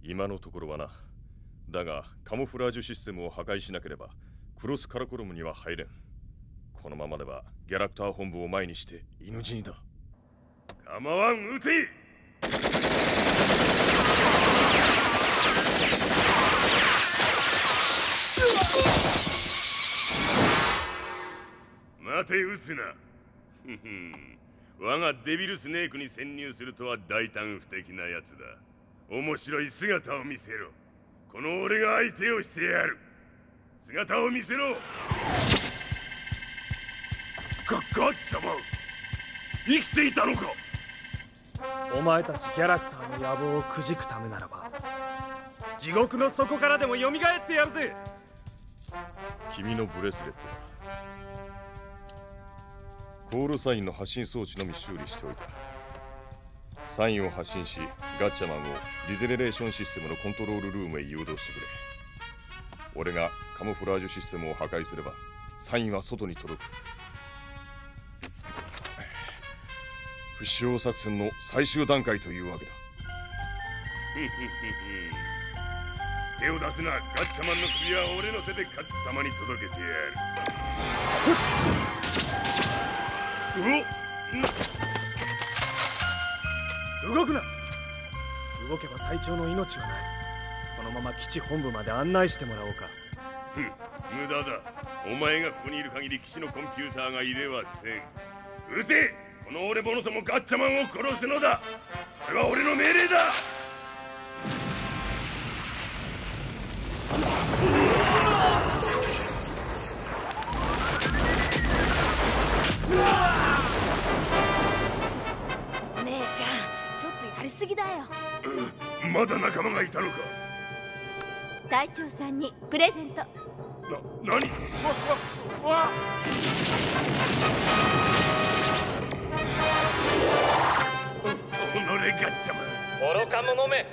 今のところはな。だがカモフラージュシステムを破壊しなければクロスカラコルムには入れん。このままではギャラクター本部を前にして犬死にだ。構わん撃て待て撃つな。ふふん。我がデビルスネークに潜入するとは大胆不敵なやつだ。面白い姿を見せろ。この俺が相手をしてやる。姿を見せろ。かかったま生きていたのか。お前たちギャラクターの野望をくじくためならば地獄の底からでも蘇ってやるぜ。君のブレスレットだコールサインの発信装置のみ修理しておいた。サインを発信しガッチャマンをリゼネレーションシステムのコントロールルームへ誘導してくれ。俺がカモフラージュシステムを破壊すればサインは外に届く。不死鳥作戦の最終段階というわけだ。手を出すな。ガッチャマンの首は俺の手で勝様に届けてやる。お動くな。動けば隊長の命はない。このまま基地本部まで案内してもらおうか。ふん無駄だ。お前がここにいる限り基地のコンピューターが入れはせん。撃てこの俺者ともガッチャマンを殺すのだ。これは俺の命令だ。お姉ちゃんちょっとやりすぎだよ。まだ仲間がいたのか。隊長さんにプレゼント。な何？わわおのれガッチャマン愚か者め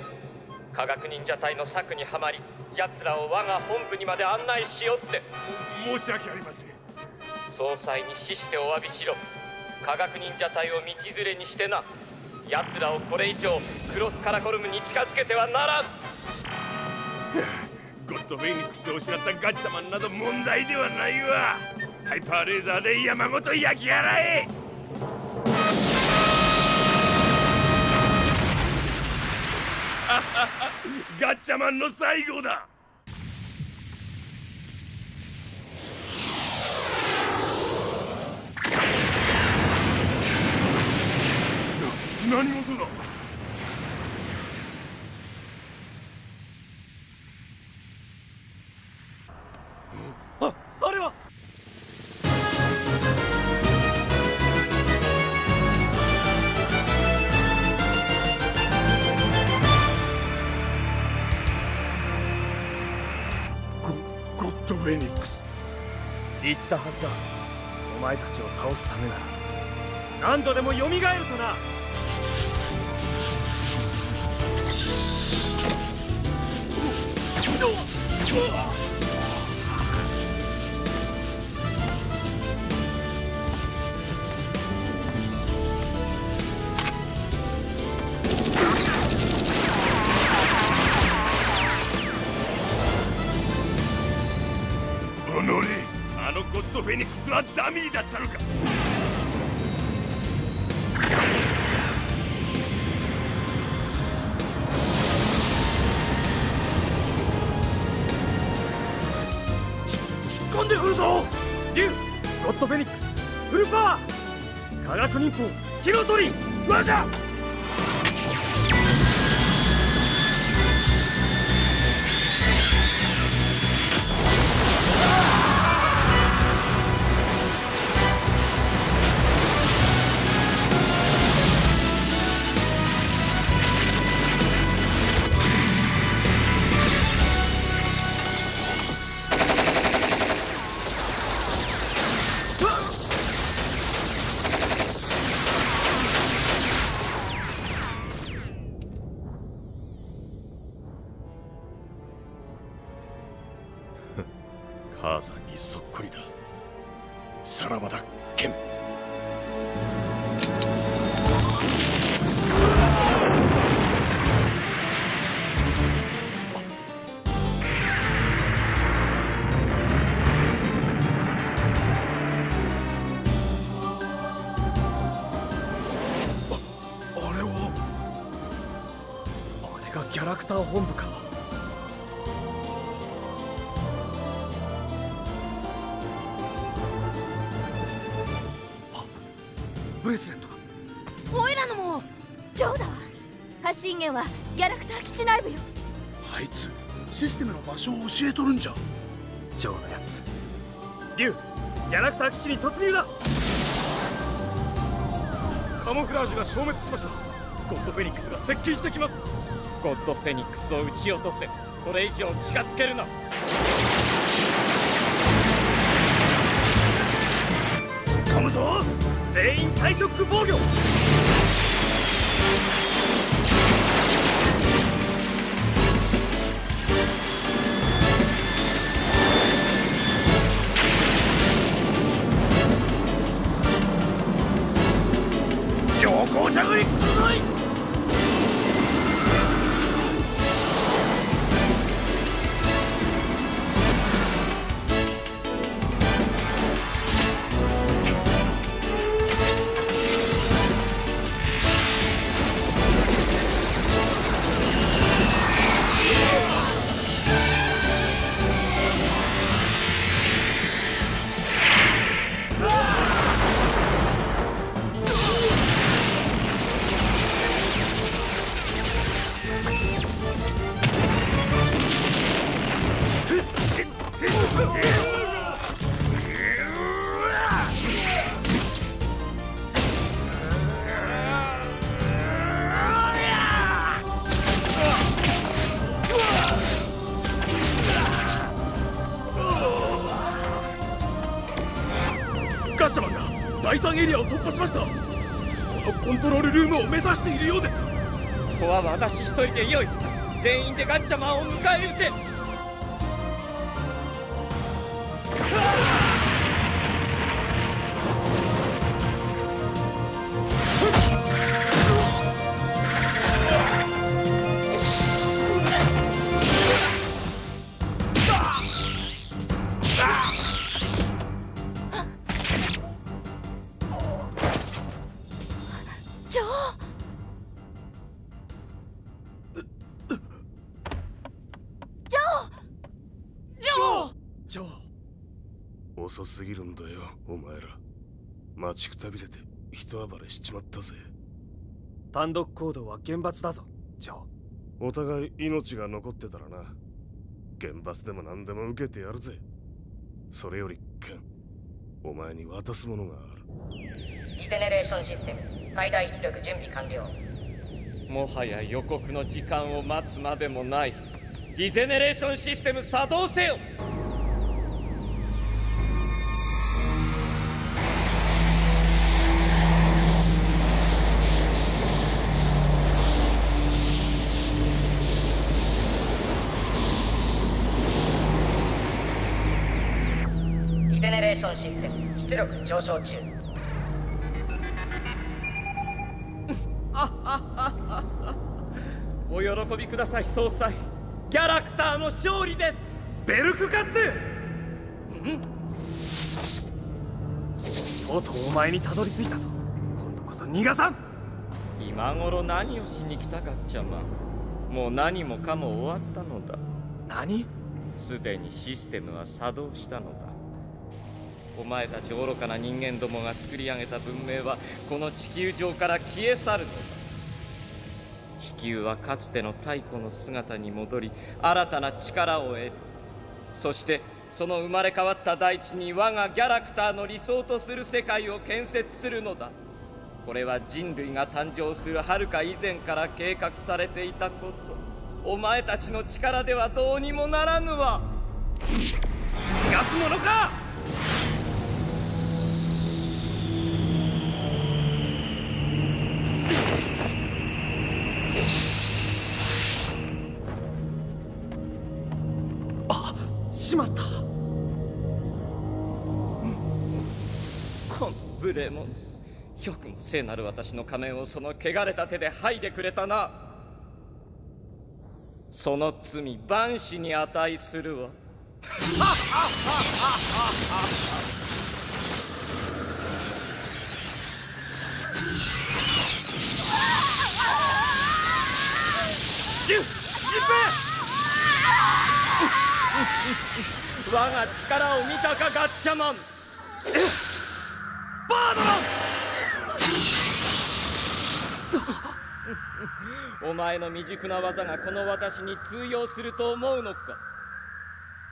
科学忍者隊の策にはまり奴らを我が本部にまで案内しようって申し訳ありません総裁に死してお詫びしろ。科学忍者隊を道連れにしてな。奴らをこれ以上クロスカラコルムに近づけてはならん。ゴッドフェニックスを失ったガッチャマンなど問題ではないわ。ハイパーレーザーで山ごと焼き払え。ガッチャマンの最後だ。何事だ？ああれは！ゴッドフェニックス。言ったはずだ。お前たちを倒すためなら。何度でも蘇るとなあのゴッドフェニックスはダミーだったのか。ー科学忍法気の鳥ラジャラージュが消滅しました。ゴッドフェニックスが接近してきます。ゴッドフェニックスを撃ち落とせ。これ以上近づけるな。噛むぞ。全員対ショック防御は私一人でよい全員でガッチャマンを迎え撃て。待ちくたびれて人暴れしちまったぜ。単独行動は厳罰だぞジョー。お互い命が残ってたらな。厳罰でも何でも受けてやるぜ。それよりケンお前に渡すものがある。リゼネレーションシステム最大出力準備完了。もはや予告の時間を待つまでもない。ディゼネレーションシステム作動せよションシステム出力上昇中。お喜びください総裁。ギャラクターの勝利です。ベルクカッテとうとうお前にたどり着いたぞ。今度こそ逃がさん。今頃何をしに来たガッチャマンもう何もかも終わったのだ。何？すでにシステムは作動したのだお前たち愚かな人間どもが作り上げた文明はこの地球上から消え去るのだ。地球はかつての太古の姿に戻り新たな力を得るそしてその生まれ変わった大地に我がギャラクターの理想とする世界を建設するのだ。これは人類が誕生するはるか以前から計画されていたこと。お前たちの力ではどうにもならぬわ。逃がすものかこの無礼者よくも聖なる私の仮面をその汚れた手で剥いでくれたな。その罪万死に値するわ。ジュンジ我が力を見たかガッチャマン。バードマン お前の未熟な技がこの私に通用すると思うのか？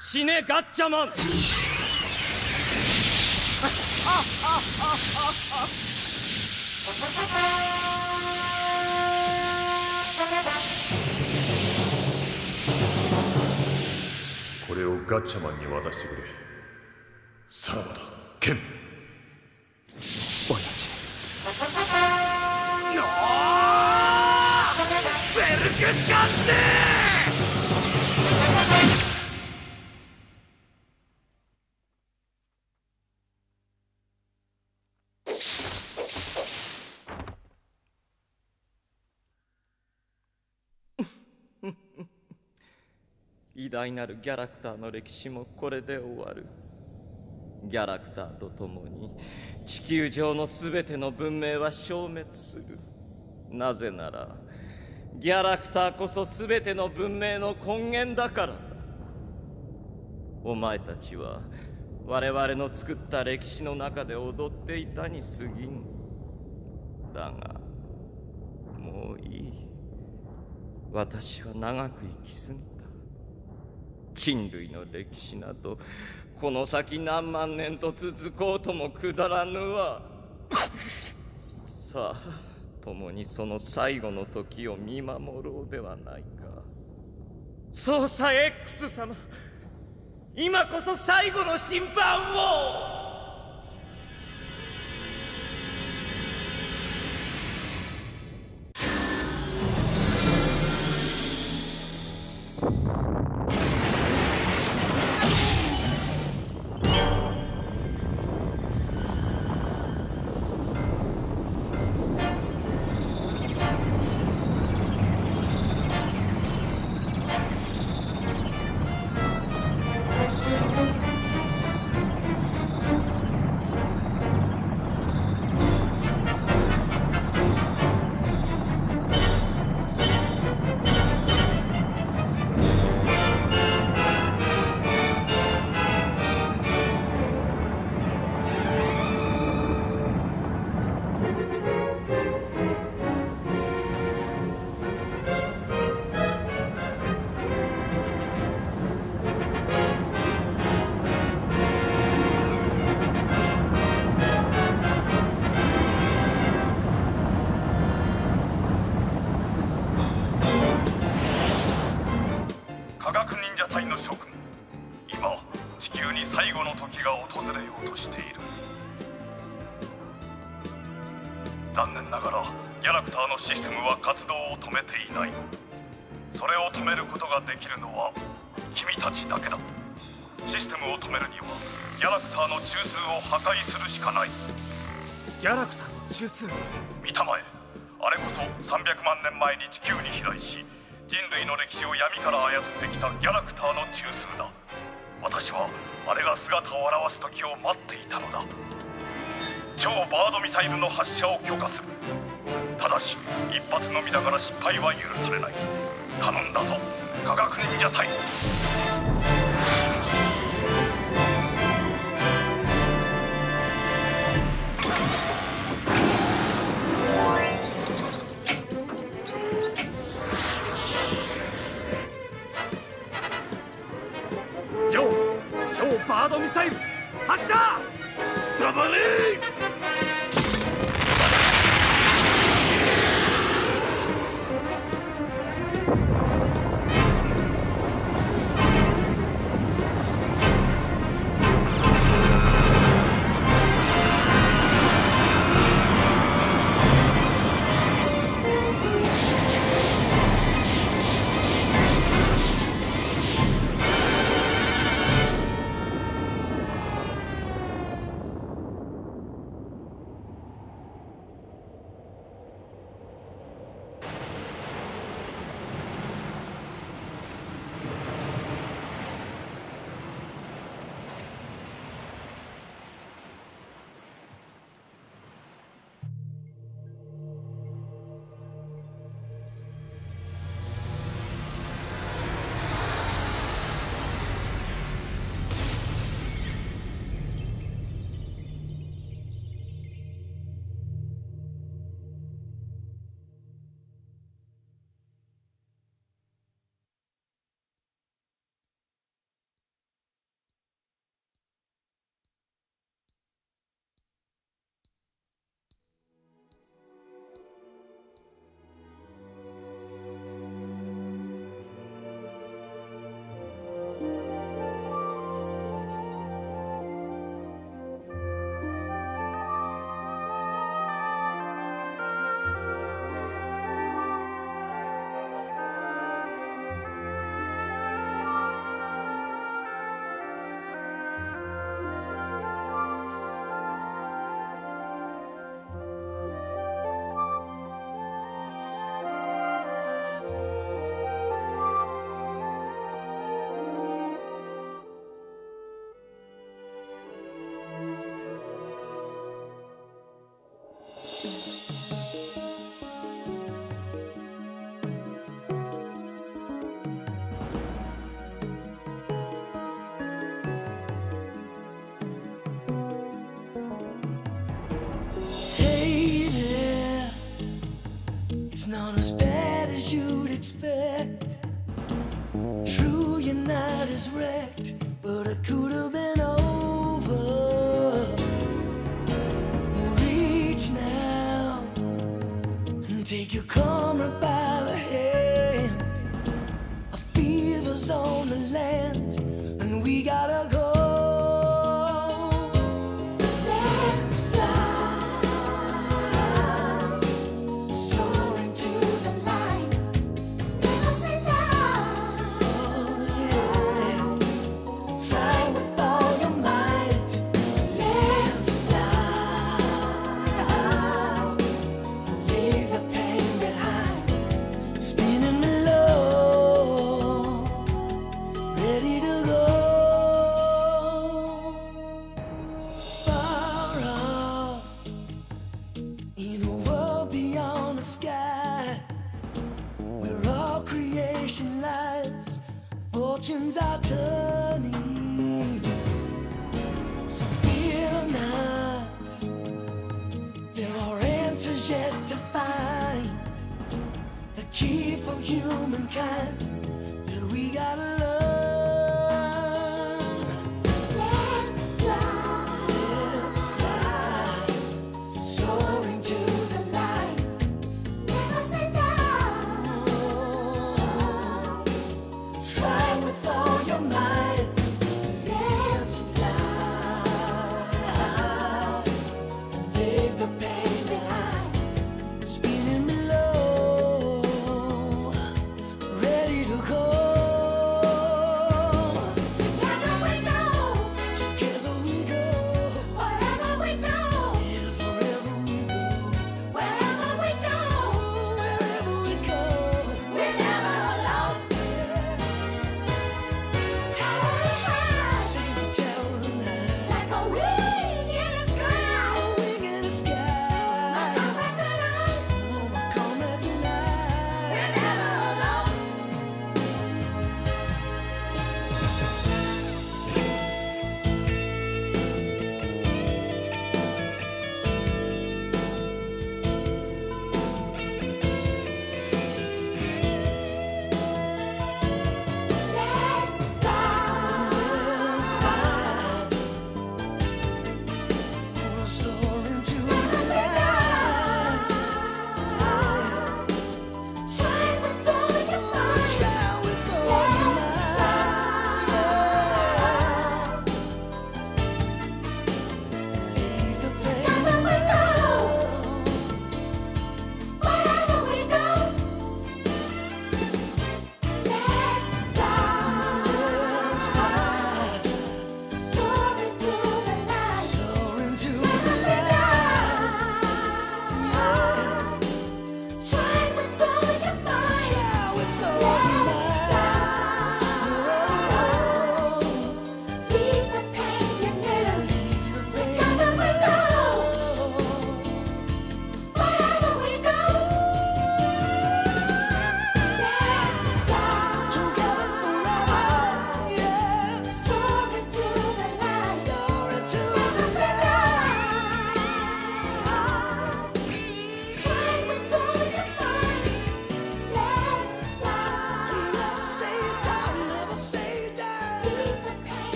死ねガッチャマン！これをガッチャマンに渡してくれ。さらばだ。ケン親父ベルクカッテ偉大なるギャラクターの歴史もこれで終わるギャラクターと共に地球上の全ての文明は消滅する。なぜならギャラクターこそ全ての文明の根源だからだ。お前たちは我々の作った歴史の中で踊っていたに過ぎん。だがもういい。私は長く生き過ぎた。人類の歴史などこの先何万年と続こうともくだらぬわ。さあ共にその最後の時を見守ろうではないか。捜査 X 様今こそ最後の審判を。ャラクターのシステムは活動を止めていない。それを止めることができるのは君たちだけだ。システムを止めるにはギャラクターの中枢を破壊するしかない。ギャラクターの中枢？見たまえ。あれこそ300万年前に地球に飛来し人類の歴史を闇から操ってきたギャラクターの中枢だ。私はあれが姿を現す時を待っていたのだ。超バードミサイルの発射を許可するただし一発のみだから失敗は許されない。頼んだぞ。科学忍者隊。ジョー超バードミサイル発射!たまれ as bad as you'd expect. True, you're not as wrecked, but I could have been over. Reach now and take your comrade by the hand. I feel the zone land, and we gotta.